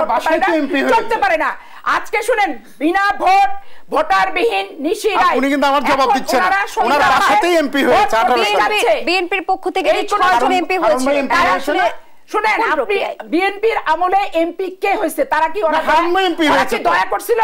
চলতে পারে না। আজকে শুনেন বিনা ভোট ভোটারবিহীন নিশি রায়। উনি কিন্তু আমার জবাব দিচ্ছেন ওনার এমপি হয়েছে বিএনপির পক্ষ থেকে এমপি হয়েছে। তারা শুনেন আপনি বিএনপির আমলে এমপি কে হয়েছে? তারা কি ওরা দয়া করছিল?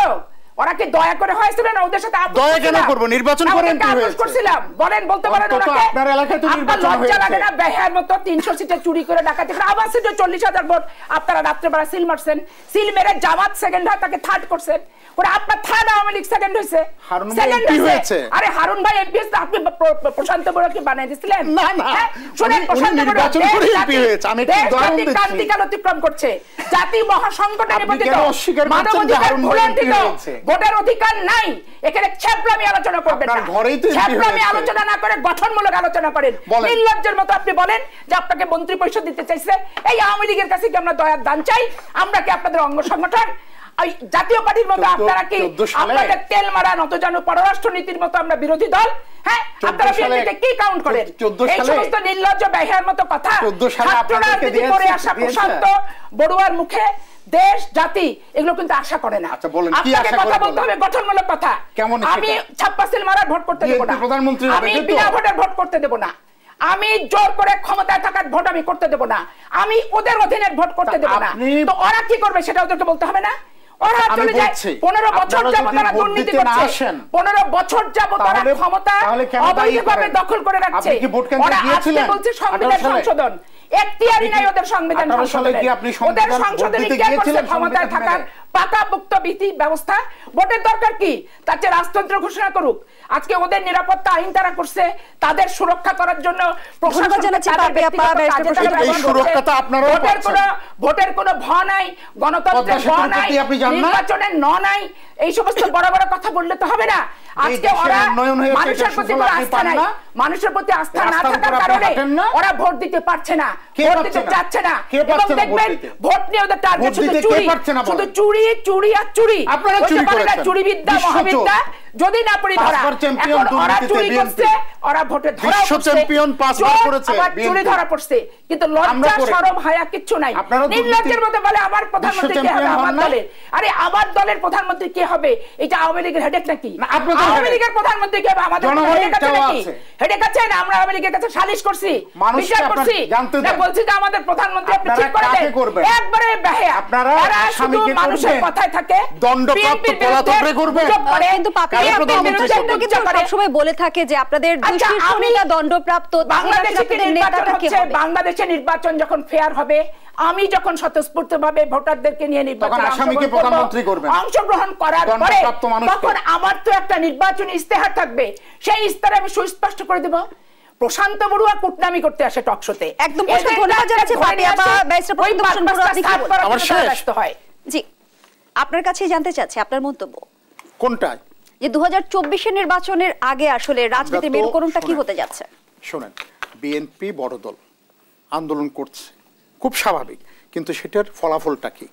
ওরা কি দয়া করে হয়েছিল না ওদের সাথে দয়া কেন করব? নির্বাচন করেন কি হয়েছে করছিলাম। বলেন বলতে পারেন ওনাকে আপনার এলাকায় তো নির্বাচন হয়েছে। লজ্জা লাগে না? বেহার মতো 300 সিটে চুরি করে ডাকাতি করে আবার সিটে 40000 ভোট আপনারা রাত্রে বেলা সিল মারছেন। সিল মেরে জামাত সেকেন্ড হয় তাকে থার্ড করছেন। ওরা আপনার থার্ড আওয়ামী লীগ সেকেন্ড হইছে হারুন ভাই এমপি হয়েছে। আরে হারুন ভাই এমপি আপনি প্রশান্ত বড় কি বানাই দিছিলেন? না না। হ্যাঁ? শুনেন প্রশান্ত বড় নির্বাচন করে এমপি হয়েছে আমি একটু উদাহরণ দিচ্ছি। কান্তিকাল অতিক্রম করছে। জাতি মহাসংকটে নিপতিত মানবাধিকার ভুলন্তিত। ভোটের অধিকার নাই। এখানে ছেপলামি আলোচনা করবেন না। ছ্যাপলামি আলোচনা না করে গঠনমূলক আলোচনা করেন। নির্লজ্জের মতো আপনি বলেন যে আপনাকে মন্ত্রী পরিষদ দিতে চাইছে। এই আওয়ামী লীগের কাছে কি আমরা দয়ার দান চাই? আমরা কি আপনাদের অঙ্গ সংগঠন? জাতীয় পার্টির মতো আপনারা কি আপনাদের তেল মারা নতজানু পররাষ্ট্র নীতির মতো আমরা বিরোধী দল? হ্যাঁ? আপনারা বিএনপিকে কি কাউন্ট করেন? এই সমস্ত নির্লজ্জ ব্যয়ের মতো কথা ছাত্র রাজনীতি করে আসা প্রশান্ত বড়ুয়ার মুখে দেশ জাতি এগুলো কিন্তু আশা করে না। আচ্ছা, বলেন, কি আপনাকে কথা বলতে হবে গঠনমূলক কথা। কেমন আমি সেটা? ছাপ্পা সিল মারা ভোট করতে দেবো না। প্রধানমন্ত্রী আমি বিনা ভোটের ভোট করতে দেবো না। আমি জোর করে ক্ষমতায় থাকার ভোট আমি করতে দেবো না। আমি ওদের অধীনের ভোট করতে দেবো না। তো ওরা কি করবে সেটা ওদেরকে বলতে হবে না। ওরা চলে যায় পনেরো বছর যাবত তারা দুর্নীতি করছে পনেরো বছর যাবত তারা ক্ষমতা অবৈধভাবে দখল করে রাখছে। ভোট ওরা আজকে বলছে সংবিধান সংশোধন। এখতিয়ারই নাই ওদের সংবিধান 18 সালে সংশোধনের। কি আপনি ওদের সংসদে ক্ষমতায় থাকার পাকাভুক্ত বিধি ব্যবস্থা? ভোটের দরকার কি? তার চেয়ে রাজতন্ত্র ঘোষণা করুক। আজকে ওদের নিরাপত্তা আইন তারা করছে তাদের সুরক্ষা করার জন্য ভোটের কোনো ভোটের কোনো ভ নাই গণতন্ত্রের ভ নাই? নির্বাচনের ন নাই এই সমস্ত বড় বড় কথা বললে তো হবে না। আজকে ওরা মানুষের প্রতি আস্থা নাই। মানুষের প্রতি আস্থা না থাকার কারণে ওরা ভোট দিতে পারছে না। ভোট দিতে চাচ্ছে না। এবং দেখবেন ভোট নিয়ে ওদের টার্গেট শুধু চুরি? শুধু চুরি চুরি আর চুরি। আপনারা চুরি পারে চুরি বিদ্যা মহাবিদ্যা যদি না পড়ি ধরা। এখন ওরা চুরি করছে ওরা ভোটে ধরা চ্যাম্পিয়ন পাঁচবার করেছে। আবার চুরি ধরা পড়ছে। কিন্তু লজ্জা। শরম হায়া কিচ্ছু নাই। নির্লজ্জের মতো বলে আমার প্রধানমন্ত্রী কে হবে? আমার দলের। আরে আমার দলের প্রধানমন্ত্রী কে হবে? এটা আওয়ামী লীগের হেডেক নাকি? আপনাদের আওয়ামী লীগের প্রধানমন্ত্রী কে হবে? আমাদের হেডেক আছে নাকি? হেডেক আছে না? আমরা আওয়ামী লীগের কাছে সালিশ করছি বিচার করছি। না বলছি যে আমাদের প্রধানমন্ত্রী আপনি ঠিক করে দেন একবারে বেহেয়া আপনারা শুধু মানুষের কথায় থাকে। দণ্ডপ্রাপ্ত পলাতকরে করবেন? কিন্তু পাপিয়া প্রধানমন্ত্রী? কিন্তু সবসময় বলে থাকে যে আপনাদের দুই আচ্ছা, শীর্ষ আমি- নেতা দণ্ডপ্রাপ্ত বাংলাদেশে নির্বাচন নেতাটা কে হচ্ছে হবে? বাংলাদেশে নির্বাচন যখন ফেয়ার হবে আমি যখন স্বতঃস্ফূর্ত ভাবে ভোটারদেরকে নিয়ে নির্বাচন তখন আসামিকে প্রধানমন্ত্রী করবেন। অংশগ্রহণ করার পরে তখন আমার তো একটা নির্বাচনী ইস্তেহার থাকবে। সেই ইস্তেহার আমি সুস্পষ্ট করে দেব। প্রশান্ত বড়ুয়া কুটনামি করতে আসে টকশোতে একদম হয়। জি আপনার কাছেই জানতে চাচ্ছি আপনার মন্তব্য। কোনটায়? যে দু হাজার চব্বিশের নির্বাচনের আগে আসলে রাজনীতির মেরুকরণটা কি হতে যাচ্ছে? শোনেন বিএনপি বড় দল আন্দোলন করছে খুব স্বাভাবিক কিন্তু সেটার ফলাফলটা কি?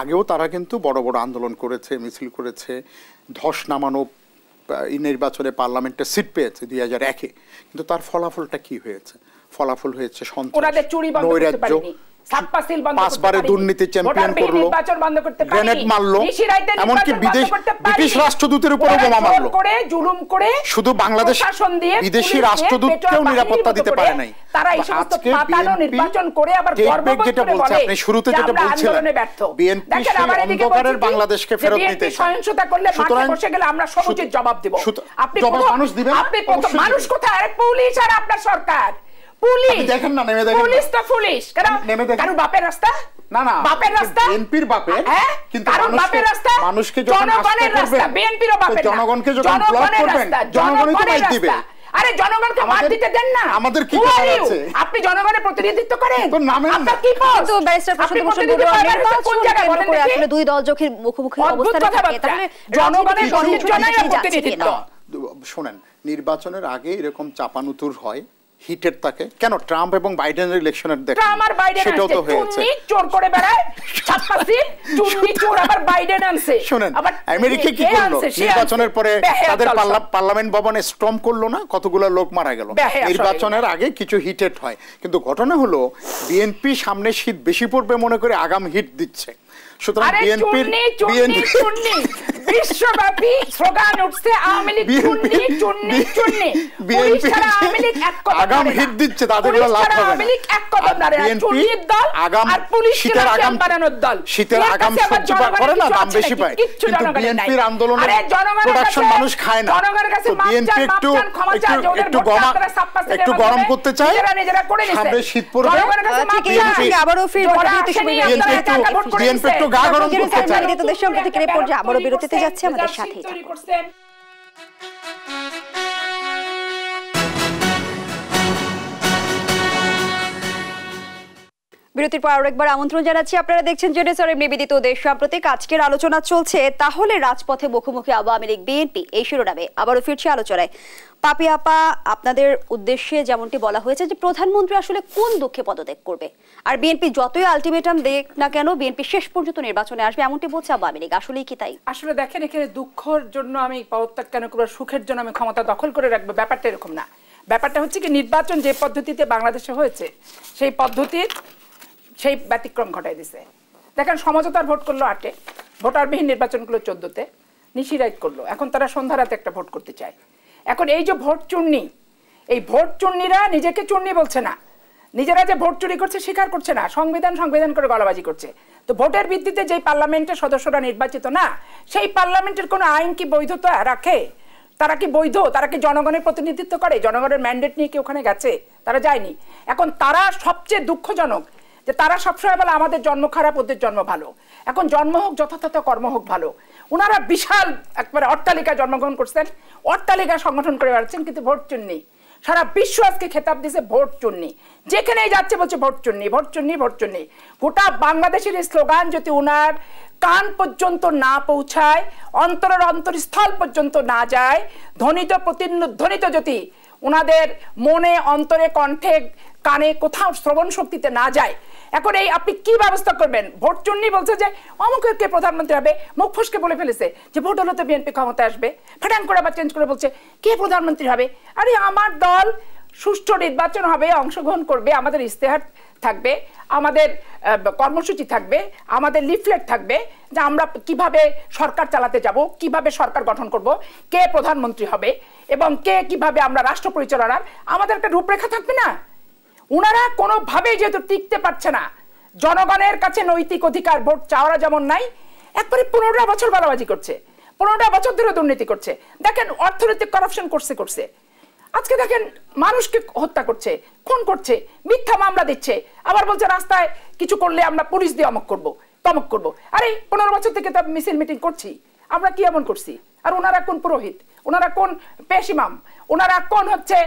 আগেও তারা কিন্তু বড় বড় আন্দোলন করেছে মিছিল করেছে ধস নামানো এই নির্বাচনে পার্লামেন্টে সিট পেয়েছে দুই হাজার একে কিন্তু তার ফলাফলটা কি হয়েছে? ফলাফল হয়েছে সন্ত্রাস, ওনাদের চুরি বন্ধ করতে নৈরাজ্য, পাঁচবারে দুর্নীতি চ্যাম্পিয়ন করল। নির্বাচন বন্ধ করতে পারেনি। গ্রেনেড মারলো এমনকি বিদেশ ব্রিটিশ রাষ্ট্রদূতের উপরও বোমা মারলো। করে জুলুম করে শুধু বাংলাদেশ বিদেশি রাষ্ট্রদূতকেও নিরাপত্তা দিতে পারে নাই। তারা এই সমস্ত পাতানো নির্বাচন করে আবার যেটা বলছে আপনি শুরুতে যেটা বলছিলেন বিএনপি অন্ধকারের বাংলাদেশকে ফেরত দিতে সহিংসতা করলে মাঠে বসে গেলে আমরা জবাব দেব। আপনি মানুষ দিবে না? আপনি মানুষ কোথায়? পুলিশ আর আপনার সরকার। পুলিশ! আপনি দেখেন না, নেমে দেখেন পুলিশ তো পুলিশ! কেন? নেমে দেখেন। কারণ বাপের রাস্তা? না, না, বাপের রাস্তা? বিএনপির বাপের, হ্যাঁ? কিন্তু কারণ বাপের রাস্তা? মানুষকে যখন জনগণের রাস্তা করবেন, বাপের জনগণকে যখন block করবেন, জনগণই তো জনগণের দিবে। আরে জনগণকে মার দিতে দেন না। আমাদের কি করার আছে? আপনি জনগণের প্রতিনিধিত্ব করেন। তো আপনার কি ব্যারিস্টার প্রশান্ত কোন জায়গায় বলেন দেখি? আসলে দুই দল যখন মুখোমুখি অবস্থানে থাকে তাহলে জনগণের প্রতিনিধিত্ব। শোনেন নির্বাচনের আগে এরকম চাপানুতুর হয় হিটের তাকে। কেন? ট্রাম্প এবং বাইডেনের ইলেকশনের দেখেন। ট্রাম্প আর বাইডেন সেটাও তো হয়েছে। চোর করে বেড়ায় ছাপ্পাসি চুন্নি চোর আবার বাইডেন আনছে। শুনেন আবার আমেরিকা কি করল? নির্বাচনের পরে তাদের পার্লামেন্ট ভবনে স্ট্রম করল না? কতগুলো লোক মারা গেল? নির্বাচনের আগে কিছু হিটেড হয়। কিন্তু ঘটনা হলো বিএনপি সামনে শীত বেশি পড়বে মনে করে আগাম হিট দিচ্ছে। সুতরাং বিএনপির চুন্নি বিশ্বব্যাপী স্লোগান উঠছে আওয়ামী লীগ। চুন্নি চুন্নি চুন্নি। ছাড়া আওয়ামী লীগ এক কদম আগাম হিট দিচ্ছে তাদের কোনো লাভ হবে আওয়ামী লীগ এক। চুন্নির দল আগাম আর পুলিশ শীতের আগাম বানানোর দল। শীতের আগাম সহ্য করে না দাম বেশি পায়। কিন্তু বিএনপির আন্দোলনের প্রোডাকশন মানুষ খায় না। জনগণের কাছে তো বিএনপি একটু একটু গরম একটু গরম করতে চায় নিজেরা নিজেরা করে নিছে। সামনে শীত পড়বে। আবারও বিএনপি ভোট একটু- বিএনপি একটু গা গরম করতে চায়। সাহেব তো থেকে রিপোর্ট যে আবারও বিরতিতে যাচ্ছে আমাদের করছেন, সাথেই বিরতির পর আরও একবার আমন্ত্রণ জানাচ্ছি। আপনারা দেখছেন জেনেসরের নিবেদিত দেশ। সাম্প্রতিক আজকের আলোচনা চলছে, তাহলে রাজপথে মুখোমুখি আওয়ামী লীগ, বিএনপি এই শিরোনামে। আবারও ফিরছে আলোচনায়। পাপি আপা, আপনাদের উদ্দেশ্যে যেমনটি বলা হয়েছে যে, প্রধানমন্ত্রী আসলে কোন দুঃখে পদত্যাগ করবে? আর বিএনপি যতই আলটিমেটাম দেখ না কেন, বিএনপি শেষ পর্যন্ত নির্বাচনে আসবে, এমনটি বলছে আওয়ামী লীগ। আসলেই কি তাই? আসলে দেখেন, এখানে দুঃখের জন্য আমি পদত্যাগ কেন করব সুখের জন্য আমি ক্ষমতা দখল করে রাখব, ব্যাপারটা এরকম না। ব্যাপারটা হচ্ছে কি, নির্বাচন যে পদ্ধতিতে বাংলাদেশে হয়েছে, সেই পদ্ধতির সেই ব্যতিক্রম ঘটাই দিছে। দেখেন সমঝোতার ভোট করল আটে। ভোটারবিহীন নির্বাচন করল চোদ্দতে নিশিরাইত করল। এখন তারা সন্ধ্যা রাতে একটা ভোট করতে চায়। এখন এই যে ভোট চূর্ণি, এই ভোট চূর্ণিরা নিজেকে চূর্ণি বলছে না। নিজেরা যে ভোট চুরি করছে, স্বীকার করছে না। সংবিধান সংবিধান করে গলাবাজি করছে। তো ভোটের ভিত্তিতে যেই পার্লামেন্টের সদস্যরা নির্বাচিত না, সেই পার্লামেন্টের কোনো আইন কি বৈধতা রাখে? তারা কি বৈধ? তারা কি জনগণের প্রতিনিধিত্ব করে? জনগণের ম্যান্ডেট নিয়ে কি ওখানে গেছে? তারা যায়নি। এখন তারা সবচেয়ে দুঃখজনক যে তারা সবসময় বলে আমাদের জন্ম খারাপ, ওদের জন্ম ভালো। এখন জন্ম হোক, যথাযথ কর্ম হোক, ভালো। ওনারা বিশাল একবারে অট্টালিকায় জন্মগ্রহণ করছেন। অট্টালিকা সংগঠন করে বেড়াচ্ছেন, কিন্তু ভোট চুন্নি। সারা বিশ্ব আজকে খেতাব দিছে, ভোট চুন্নি। যেখানেই যাচ্ছে বলছে, ভোট চুন্নি ভোট চুন্নি ভোট চুন্নি। গোটা বাংলাদেশের স্লোগান, যদি উনার কান পর্যন্ত না পৌঁছায়, অন্তরের অন্তরস্থল পর্যন্ত না যায়, ধ্বনিত প্রতিধ্বনিত যদি ওনাদের মনে, অন্তরে, কণ্ঠে, কানে কোথাও শ্রবণ শক্তিতে না যায় এখন এই আপনি কি ব্যবস্থা করবেন? ভোট চুন্নি বলছে যে অমুকের কে প্রধানমন্ত্রী হবে, মুখ ফুসকে বলে ফেলেছে যে ভোট হলে তো বিএনপি ক্ষমতা আসবে। ফেটান করে আবার চেঞ্জ করে বলছে, কে প্রধানমন্ত্রী হবে? আরে আমার দল সুষ্ঠু নির্বাচন হবে, অংশগ্রহণ করবে, আমাদের ইস্তেহার থাকবে, আমাদের কর্মসূচি থাকবে, আমাদের লিফলেট থাকবে যে আমরা কীভাবে সরকার চালাতে যাব, কীভাবে সরকার গঠন করব, কে প্রধানমন্ত্রী হবে এবং কে কীভাবে আমরা রাষ্ট্র পরিচালনার, আমাদের একটা রূপরেখা থাকবে না? ওনারা কোনোভাবেই যেহেতু টিকতে পারছে না, জনগণের কাছে নৈতিক অধিকার, ভোট চাওয়ারা যেমন নাই, একবারে পনেরোটা বছর বালাবাজি করছে, পনেরোটা বছর ধরে দুর্নীতি করছে। দেখেন, অর্থনৈতিক করাপশন করছে করছে। আজকে দেখেন, মানুষকে হত্যা করছে, খুন করছে, মিথ্যা মামলা দিচ্ছে। আবার বলছে, রাস্তায় কিছু করলে আমরা পুলিশ দিয়ে অমক করব, তমক করব। আরে, পনেরো বছর থেকে তো মিছিল মিটিং করছি, আমরা কি এমন করছি? আর ওনারা কোন পুরোহিত? ওনারা কোন পেশিমাম? ওনারা কোন হচ্ছে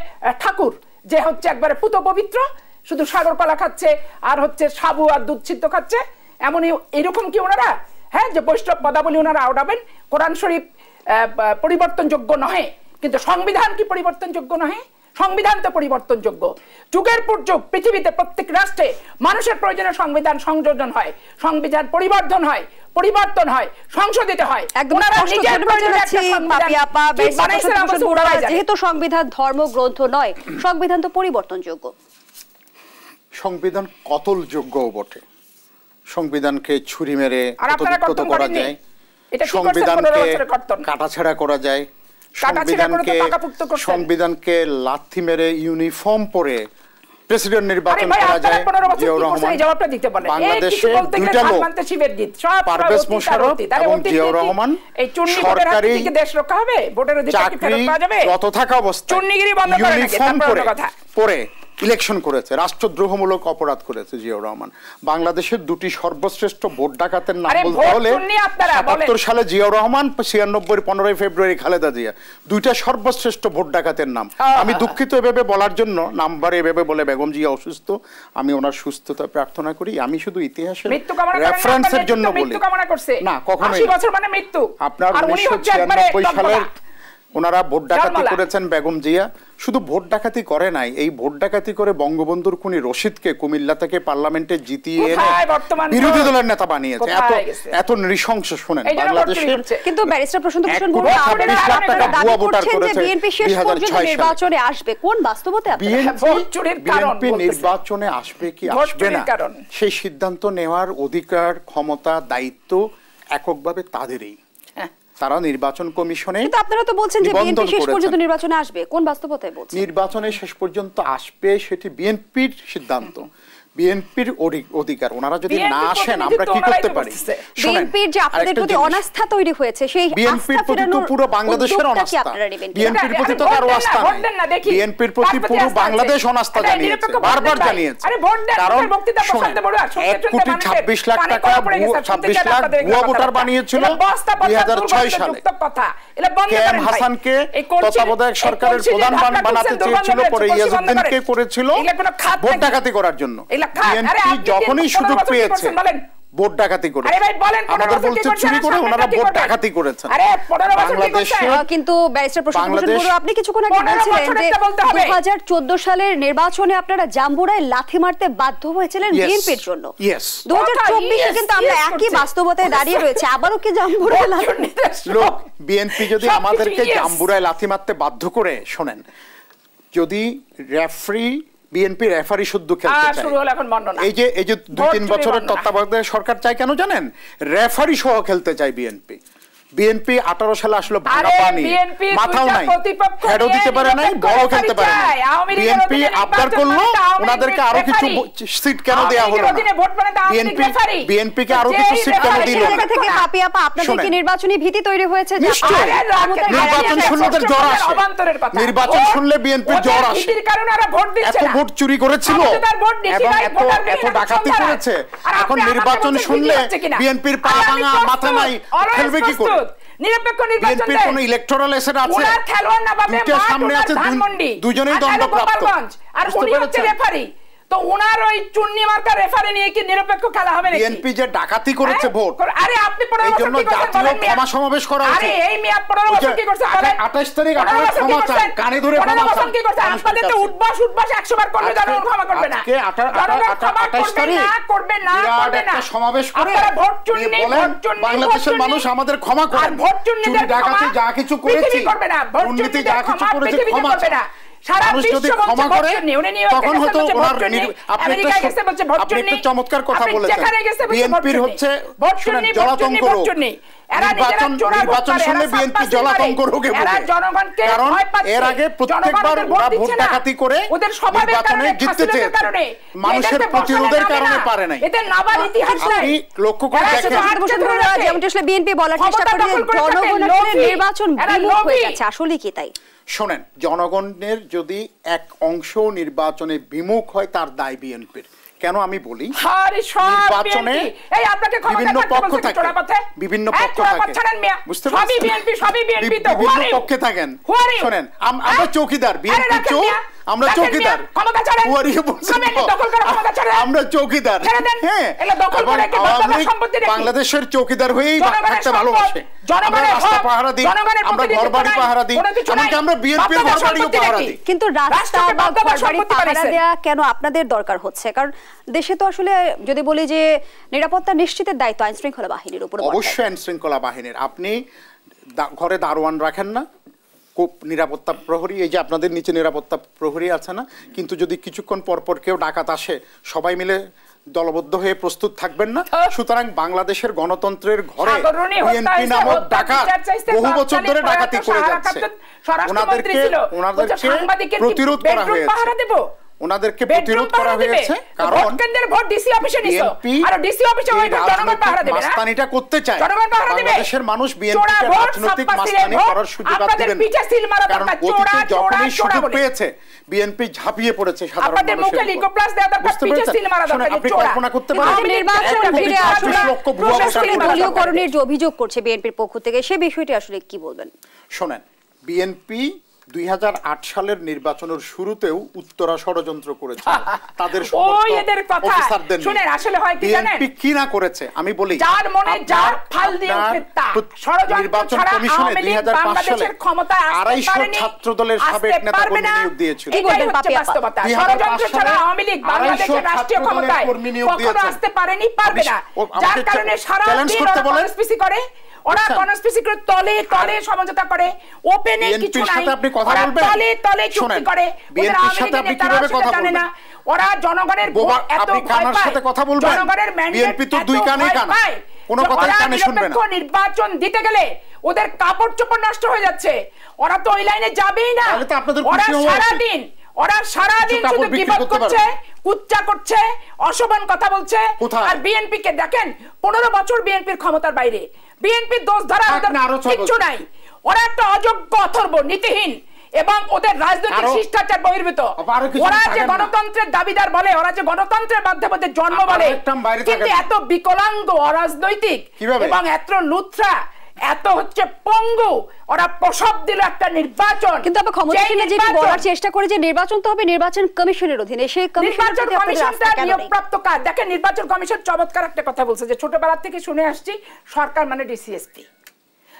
ঠাকুর? যে হচ্ছে একবারে পুত পবিত্র, শুধু সাগর কলা খাচ্ছে আর হচ্ছে সাবু আর দুধ সিদ্ধ খাচ্ছে। এমনই এরকম কি ওনারা? হ্যাঁ যে বৈষ্ণব পদাবলী ওনারা আওড়াবেন কোরআন শরীফ পরিবর্তনযোগ্য নহে, কিন্তু সংবিধান কি পরিবর্তনযোগ্য নহে? সংবিধান তো পরিবর্তনযোগ্য। যুগের পর যুগ পৃথিবীতে প্রত্যেক রাষ্ট্রে মানুষের প্রয়োজনে সংবিধান সংযোজন হয় সংবিধান পরিবর্ধন হয় পরিবর্তন হয় সংশোধিত হয়। জানে। যেহেতু সংবিধান ধর্মগ্রন্থ নয় সংবিধান তো পরিবর্তনযোগ্য। সংবিধান কতলযোগ্যও বটে? সংবিধানকে ছুরি মেরে আর আপনারা করা যায়? সংবিধানকে কাটাছেড়া করা যায়? সংবিধানকে সংবিধানকে লাথি মেরে ইউনিফর্ম পরে প্রেসিডেন্ট নির্বাচন করা যায় জিয়াউর রহমান। বাংলাদেশে দুইটা লোক পারভেজ মোশারফ মোশাররফ এবং জিয়াউর রহমান সরকারি দেশ রক্ষা হবে? ভোটের অধিকার কি চাকরি ফেরত পাওয়া যাবে? রত থাকা অবস্থায়? ইউনিফর্ম। পরে ইলেকশন করেছে রাষ্ট্রদ্রোহমূলক অপরাধ করেছে জিয়াউর রহমান। বাংলাদেশের দুটি সর্বশ্রেষ্ঠ ভোট ডাকাতের নাম বলতে হলে সাতাত্তর সালে জিয়াউর রহমান ছিয়ানব্বই পনেরোই ফেব্রুয়ারি খালেদা জিয়া। দুইটা সর্বশ্রেষ্ঠ ভোট ডাকাতের নাম। হ্যাঁ, আমি হ্যাঁ। দুঃখিত এভাবে বলার জন্য নাম্বার এভাবে বলে বেগম জিয়া অসুস্থ আমি ওনার সুস্থতা প্রার্থনা করি। আমি শুধু ইতিহাসের রেফারেন্সের জন্য বলি। না কখনোই 80 না। বছর মানে আপনার উনিশশো ছিয়ানব্বই সালের। ওনারা ভোট ডাকাতি করেছেন বেগম জিয়া। শুধু ভোট ডাকাতি করে নাই এই ভোট ডাকাতি করে বঙ্গবন্ধুর খুনি রশিদকে কুমিল্লা থেকে পার্লামেন্টে জিতিয়ে এনে বিরোধী দলের নেতা বানিয়েছে। এত এত নৃশংস শুনেন বাংলাদেশের কিন্তু ব্যারিস্টার প্রশান্ত ভূষণ কোটি আপনারা দাবি করছেন যে বিএনপি শেষ পর্যন্ত নির্বাচনে আসবে। কোন বাস্তবতে আপনারা ভোট চুরির কারণ বিএনপি নির্বাচনে আসবে কি আসবে না? সেই সিদ্ধান্ত নেওয়ার অধিকার ক্ষমতা দায়িত্ব এককভাবে তাদেরই। হ্যাঁ। তারা নির্বাচন কমিশনে কিন্তু আপনারা তো বলছেন যে বিএনপি শেষ পর্যন্ত নির্বাচনে আসবে। কোন বাস্তবতায় বলছেন? নির্বাচনে শেষ পর্যন্ত আসবে সেটি বিএনপির সিদ্ধান্ত। বিএনপির অধিকার। ওনারা যদি না আসেন আমরা কি করতে পারি? বিএনপির যে আপনাদের প্রতি অনাস্থা তৈরি হয়েছে সেই বিএনপির প্রতি তো পুরো বাংলাদেশের অনাস্থা? বিএনপির প্রতি তো কারও আস্থা নাই। দেন না, দেখি। বিএনপির প্রতি পুরো বাংলাদেশ অনাস্থা জানিয়েছে। বারবার জানিয়েছে। আরে ভোট দেন, কারণ এক কোটি মানুষের ছাব্বিশ লাখ টাকা ছাব্বিশ লাখ ভুয়া ভোটার বানিয়েছিল দুই হাজার ছয় সালে। কথা। এগুলো বন্ধ কে এম হাসানকে তত্ত্বাবধায়ক সরকারের প্রধান বানাতে চেয়েছিল পরে ইয়াজউদ্দিনকে করেছিল ভোট ডাকাতি করার জন্য যখনই সুযোগ পেয়েছে ভোট ডাকাতি করেছে। আরে ভাই বলেন, পনেরো আমাদের বলছে চুরি করে ওনারা ভোট ডাকাতি করেছেন। আরে পনেরো বছর কি বাংলাদেশে করছেন? আহ, কিন্তু ব্যারিস্টার প্রশান্ত ভূষণ বাংলাদেশ- বড়ুয়া আপনি কিছুক্ষণ আগে বলছিলেন যে বছরেরটা বলতে হবে। দু হাজার চোদ্দ সালের নির্বাচনে আপনারা জাম্বুরায় লাথি মারতে বাধ্য হয়েছিলেন বিএনপির জন্য। Yes. দু হাজার চব্বিশে Yes, কিন্তু আমরা একই বাস্তবতায় দাঁড়িয়ে রয়েছে। আবারও কি জাম্বুরায় লাথি লোক বিএনপি যদি আমাদেরকে জাম্বুরায় লাথি মারতে বাধ্য করে শোনেন যদি রেফারি বিএনপি রেফারি শুদ্ধ খেলতে আর চায় শুরু হলো এখন বর্ণনা। এই যে এই যে দুই তিন বছরের তত্ত্বাবধায়ক সরকার চায় কেন জানেন? রেফারি সহ খেলতে চায় বিএনপি বিএনপি আঠারো সালে আসলো ভাঙা পানি। মাথাও নাই। হেডও দিতে পারে নাই বড় খেলতে পারে বিএনপি আবদার নির্বাচন করল ওনাদেরকে আরও কিছু সিট কেন দেয়া হলো বিএনপি referee। বিএনপিকে আরও কিছু সিট কেন দিল থেকে পাপি আপা আপনাদের কি নির্বাচনী ভীতি তৈরি হয়েছে? যে নির্বাচন শুনলে জ্বর আসে। নির্বাচন শুনলে বিএনপির জ্বর আসে। এত ভোট চুরি করেছিল। এবং এত এত ডাকাতি করেছে। এখন নির্বাচন শুনলে? বিএনপির পা ভাঙা মাথা নাই। খেলবে কি করে নিরপেক্ষ নির্বাচন দেয়। কোন ইলেকটোরাল এসেট আছে ওনার খেলোয়াড় না পাবে সামনে আছে দুজনেই দণ্ডপ্রাপ্ত আর উনি হচ্ছে? রেফারি তো ওনার ওই চুন্নি মার্কা রেফারি নিয়ে কি নিরপেক্ষ খেলা হবে নাকি? বিএনপি যে ডাকাতি করেছে হ্যাঁ? ভোট আরে আপনি পনেরো এই বছর জন্য কি করছেন ক্ষমা সমাবেশ করা আরে এই মিয়া পনেরো ওই যে বছর কি করছে বলেন? 28 তারিখ আপনারা ক্ষমা চান, কানে ধরে ক্ষমা বছর চান। কি করছেন? মানুষের আপনাদের তো উঠবাস উঠবাস একশো বার করলে আজকে- জনগণ ক্ষমা করবে না। আজকে আঠা- আঠা- জনগণ আঠা- ক্ষমা 28 তারিখ না করবে না করবে না। সমাবেশ করে আপনারা ভোট চুন্নি ভোট চুন্নি বাংলাদেশের মানুষ আমাদের ক্ষমা করেন। আর ভোট চুরি ডাকাতি যা কিছু পৃথিবী করেছি, করবে না। ভোট চুন্নিদের যা কিছু করেছি, ক্ষমা করবে না। সারা বিশ্ব তখন ওনার আপনি আপনি একটা চমৎকার কথা বলেছেন। বিএনপির হচ্ছে জলাতঙ্ক নির্বাচন- নির্বাচন শুনলে বিএনপি জলাতঙ্ক রোগে কারণ এর আগে প্রত্যেকবার ওরা ভোট। ডাকাতি করে নির্বাচনে জিততে চেয়েছে। মানুষের প্রতিরোধের কারণে পারে নাই। ইতিহাস নাই। আপনি লক্ষ্য করে দেখেন। বিএনপি বলার চেষ্টা। নির্বাচন এরা বিমুখ হয়ে গেছে। আসলে কি তাই? শোনেন জনগণের যদি এক অংশ নির্বাচনে বিমুখ হয় তার দায় বিএনপির। কেন আমি বলি? নির্বাচনে বিভিন্ন পক্ষ থাকে। বিভিন্ন হ্যাঁ, পক্ষ থাকে। বুঝতে পারছেন? বিভিন্ন পক্ষে থাকেন? শোনেন আম- আমরা হ্যাঁ? চৌকিদার বিএনপি চৌ চোখ। আমরা চৌকিদার। আমরা চৌকিদার। হ্যাঁ? বাংলাদেশের চৌকিদার হয়েই জনগণের থাকতে ভালোবাসে রাস্তা পাহারা দিই। আমরা ঘর বাড়ি পাহারা দিই। এমনকি আমরা বিএনপির ঘর বাড়িও পাহারা দিই। কিন্তু রাস্তা বা বাপদাদার ঘরবাড়ি পাহারা বানাইছে। কেন আপনাদের দরকার হচ্ছে? কারণ দেশে তো আসলে যদি বলি যে নিরাপত্তা নিশ্চিতের দায়িত্ব আইন শৃঙ্খলা বাহিনীর উপর অবশ্যই আইন শৃঙ্খলা বাহিনীর। আপনি ঘরে দারোয়ান রাখেন না খুব নিরাপত্তা প্রহরী এই যে আপনাদের নিচে নিরাপত্তা প্রহরী আছে না কিন্তু যদি কিছুক্ষণ পর পর কেউ ডাকাত আসে সবাই মিলে দলবদ্ধ হয়ে প্রস্তুত থাকবেন না হ্যাঁ। সুতরাং বাংলাদেশের গণতন্ত্রের ঘরে বিএনপি নামক ডাকাত বহু বছর ধরে ডাকাতি করে যাচ্ছে ওনাদেরকে ওনাদেরকে প্রতিরোধ করা হয়েছে? ওনাদেরকে প্রতিরোধ করা হয়েছে কারণ কেন্দ্রের ভোট ডিসি অফিসে নিছো। আর ডিসি অফিসে ওই ভোট জনগণ পাহারা দেবে না? মাস্তানিটা করতে চায় জনগণ পাহারা দেবে? বাংলাদেশের মানুষ বিএনপিকে রাজনৈতিক মাস্তানি করার সুযোগ আর দিবেন। সিল মারা দরকার, চোরা, চোরা, সুযোগ পেয়েছে বিএনপি ঝাঁপিয়ে পড়েছে সাধারণ আপনাদের মুখে। লিকোপ্লাস দেওয়া দরকার, পেরেছেন? সিল মারা দরকার, আপনি কল্পনা করতে পারেন নির্বাচন ফিরে লক্ষ ভুয়া ভোটার দলীয়করণের যে অভিযোগ করছে বিএনপির পক্ষ থেকে সে বিষয়টি আসলে কি বলবেন শোনেন বিএনপি দুই সালের নির্বাচনের শুরুতেও উত্তরা ষড়যন্ত্র করেছে। তাদের এদের কথা। শুনেন, আসলে হয় কি জানেন? বিএনপি কি না করেছে? আমি বলি যার মনে যার ফাল দিয়ে নির্বাচন কমিশনে 2005 সালে বাংলাদেশের আসতে পারেনি, ছাত্র দলের সাবেক নেতা কর্মী নিয়োগ দিয়েছিল। কি বলবেন, বাস্তবতা। ষড়যন্ত্র ছাড়া আওয়ামী লীগ বাংলাদেশের রাষ্ট্রীয় ক্ষমতায় কখনো আসতে পারেনি পারবে না। যার কারণে সারা দিন করতে বলেন। কনস্পিসি করে। ওরা বুঝছেন? কনস্পিসি করে তলে তলে সমঝোতা করে ওপেনে কিছু নাই সাথে আপনি কথা বলবেন? তলে তলে চুক্তি করে ওদের সাথে আপনি কীভাবে কথা জানে বলবেন? না ওরা জনগণের ভোট এত আপনি ভয় কানার পায়, সাথে কথা বলবেন? জনগণের BNP তো দুই কানা। পায়, কোনো কথাই কানে শুনবে না। নির্বাচন দিতে গেলে ওদের কাপড় চোপড় নষ্ট হয়ে যাচ্ছে ওরা তো ওই লাইনে যাবেই না তাহলে তো আপনাদের ওরা খুশি হওয়া উচিত। সারাদিন ওরা সারাদিন কাপড় শুধু বিপদ করছে কুচ্চা করছে অশোভন কথা বলছে আর বিএনপি কে দেখেন পনেরো বছর বিএনপির ক্ষমতার বাইরে বিএনপির দোষ ধরা কিচ্ছু নাই। ওরা একটা অযোগ্য অথর্ব নীতিহীন এবং ওদের রাজনৈতিক শিষ্টাচার বহির্ভূত। ওরা যে গণতন্ত্রের দাবিদার বলে ওরা যে গণতন্ত্রের মাধ্যমে জন্ম বলে কিন্তু এত বিকলাঙ্গ অরাজনৈতিক এবং এত লুথরা এত হচ্ছে পঙ্গু। ওরা প্রসব দিল একটা নির্বাচন। কিন্তু আপনি ক্ষমতাসীনে যে বলার চেষ্টা করে যে নির্বাচন তো হবে নির্বাচন কমিশনের অধীনে সেই নির্বাচন কমিশনটা? নিয়োগপ্রাপ্ত কাজ দেখেন নির্বাচন কমিশন চমৎকার একটা কথা বলছে যে ছোটবেলা থেকে শুনে আসছি সরকার মানে ডিসিএসপি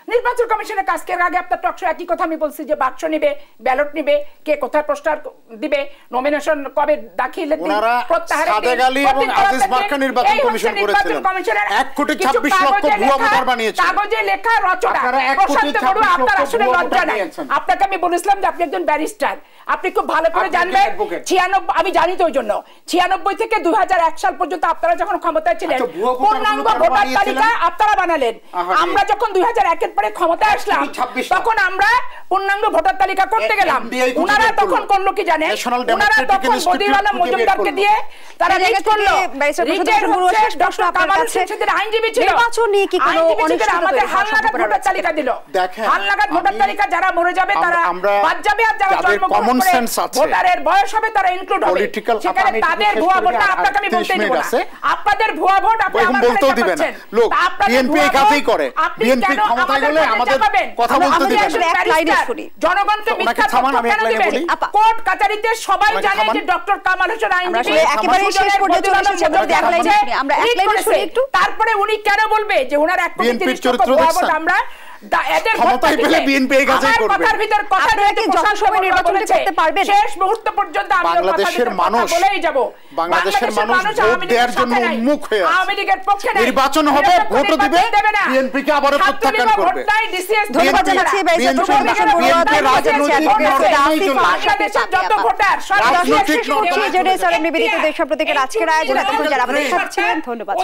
নির্বাচন কমিশনের কাজকে আগে আপনার টকশো একই কথা আমি বলছি যে বাক্স নিবে ব্যালট নিবে কে কোথায় পোস্টার দিবে নমিনেশন কবে দাখিলের দিন ওনারা প্রত্যাহারের দিন, সাদেক আলী এবং voting করার আজিজ দিন, মার্কা নির্বাচন এই হচ্ছে কমিশন নির্বাচন করেছিলেন। কমিশনের এক কোটি কিছু 26 লক্ষ কাগজে লেখা- ভোটার বানিয়েছেন। কাগজে লেখা রচনা। আপনারা এক কোটি প্রশান্ত বড়ুয়া 26 আপনার আসলে লজ্জা নাই। আপনাকে আমি বলেছিলাম যে আপনি একজন ব্যারিস্টার। আপনি খুব ভালো করে জানবেন ছিয়ানব্বই আমি জানি তো ওই জন্য ছিয়ানব্বই থেকে দুই হাজার এক সাল পর্যন্ত আপনারা যখন ক্ষমতায় ছিলেন আচ্ছা, পূর্ণাঙ্গ ভোটার তালিকা আপনারা বানালেন। আমরা যখন দুই হাজার একের পরে ক্ষমতায় আসলাম তখন আমরা পূর্ণাঙ্গ ভোটার তালিকা করতে গেলাম। বের তখন করল। কি জানেন? উনারা Democratic তখন বদিওয়ালা মজুমদারকে দিয়ে তারা লিস্ট করল। রিটের হচ্ছে ডক্টর কামাল সেদিন আইনজীবী ছিল। নির্বাচন নিয়ে কি কোনো আমাদের হালনাগাদ ভোটার তালিকা দিল। হালনাগাদ ভোটার তালিকা যারা মরে যাবে তারা বাদ যাবে আর যারা জন্মগ্রহণ করে ভোটারের বয়স হবে তারা ইনক্লুড হবে। সেখানে তাদের ভুয়া আর আপনাকে আমি বলতে দিব না। আপনাদের ভুয়া ভোট আপনি বলতেও কাছে দিবে না। লোক, এই কাজই ভোট করে। কেন ক্ষমতায় কাছে আমাদের কথা বলতে দিবেন দিবে এক লাইনে শুনি। জনগণকে মিথ্যা তথ্য কেন দিবেন? বলি। কোর্ট কাচারিতে সবাই জানে যে ডক্টর কামাল হোসেন আইনজীবী একেবারে শেষ পর্যন্ত আমরা এক লাইনে শুনি। আমরা এক লাইনে শুনি একটু। তারপরে উনি কেন বলবে যে ওনার এক কোটি BNP তিরিশ লক্ষ? আমরা ক্ষমতায় পেলে। BNP এই কাজই করবে। কথার ভিতর কথা যথাসময়ে বলেছে, করতে পারবেন? শেষ মুহূর্ত পর্যন্ত আমি বাংলাদেশের মানুষ- বলেই যাব বাংলাদেশের মানুষ ভোট দেওয়ার জন্য উন্মুখ হয়ে আওয়ামী লীগের পক্ষে নির্বাচন হবে, ভোটও দিবে, নির্বাচন। BNP কে আবারও প্রত্যাখ্যান করবে। ভোট ধন্যবাদ জানাচ্ছি যত ভোটার রাজনৈতিক আজকের আয়োজন এতক্ষণ যারা আমাদের সাথে ছিলেন ধন্যবাদ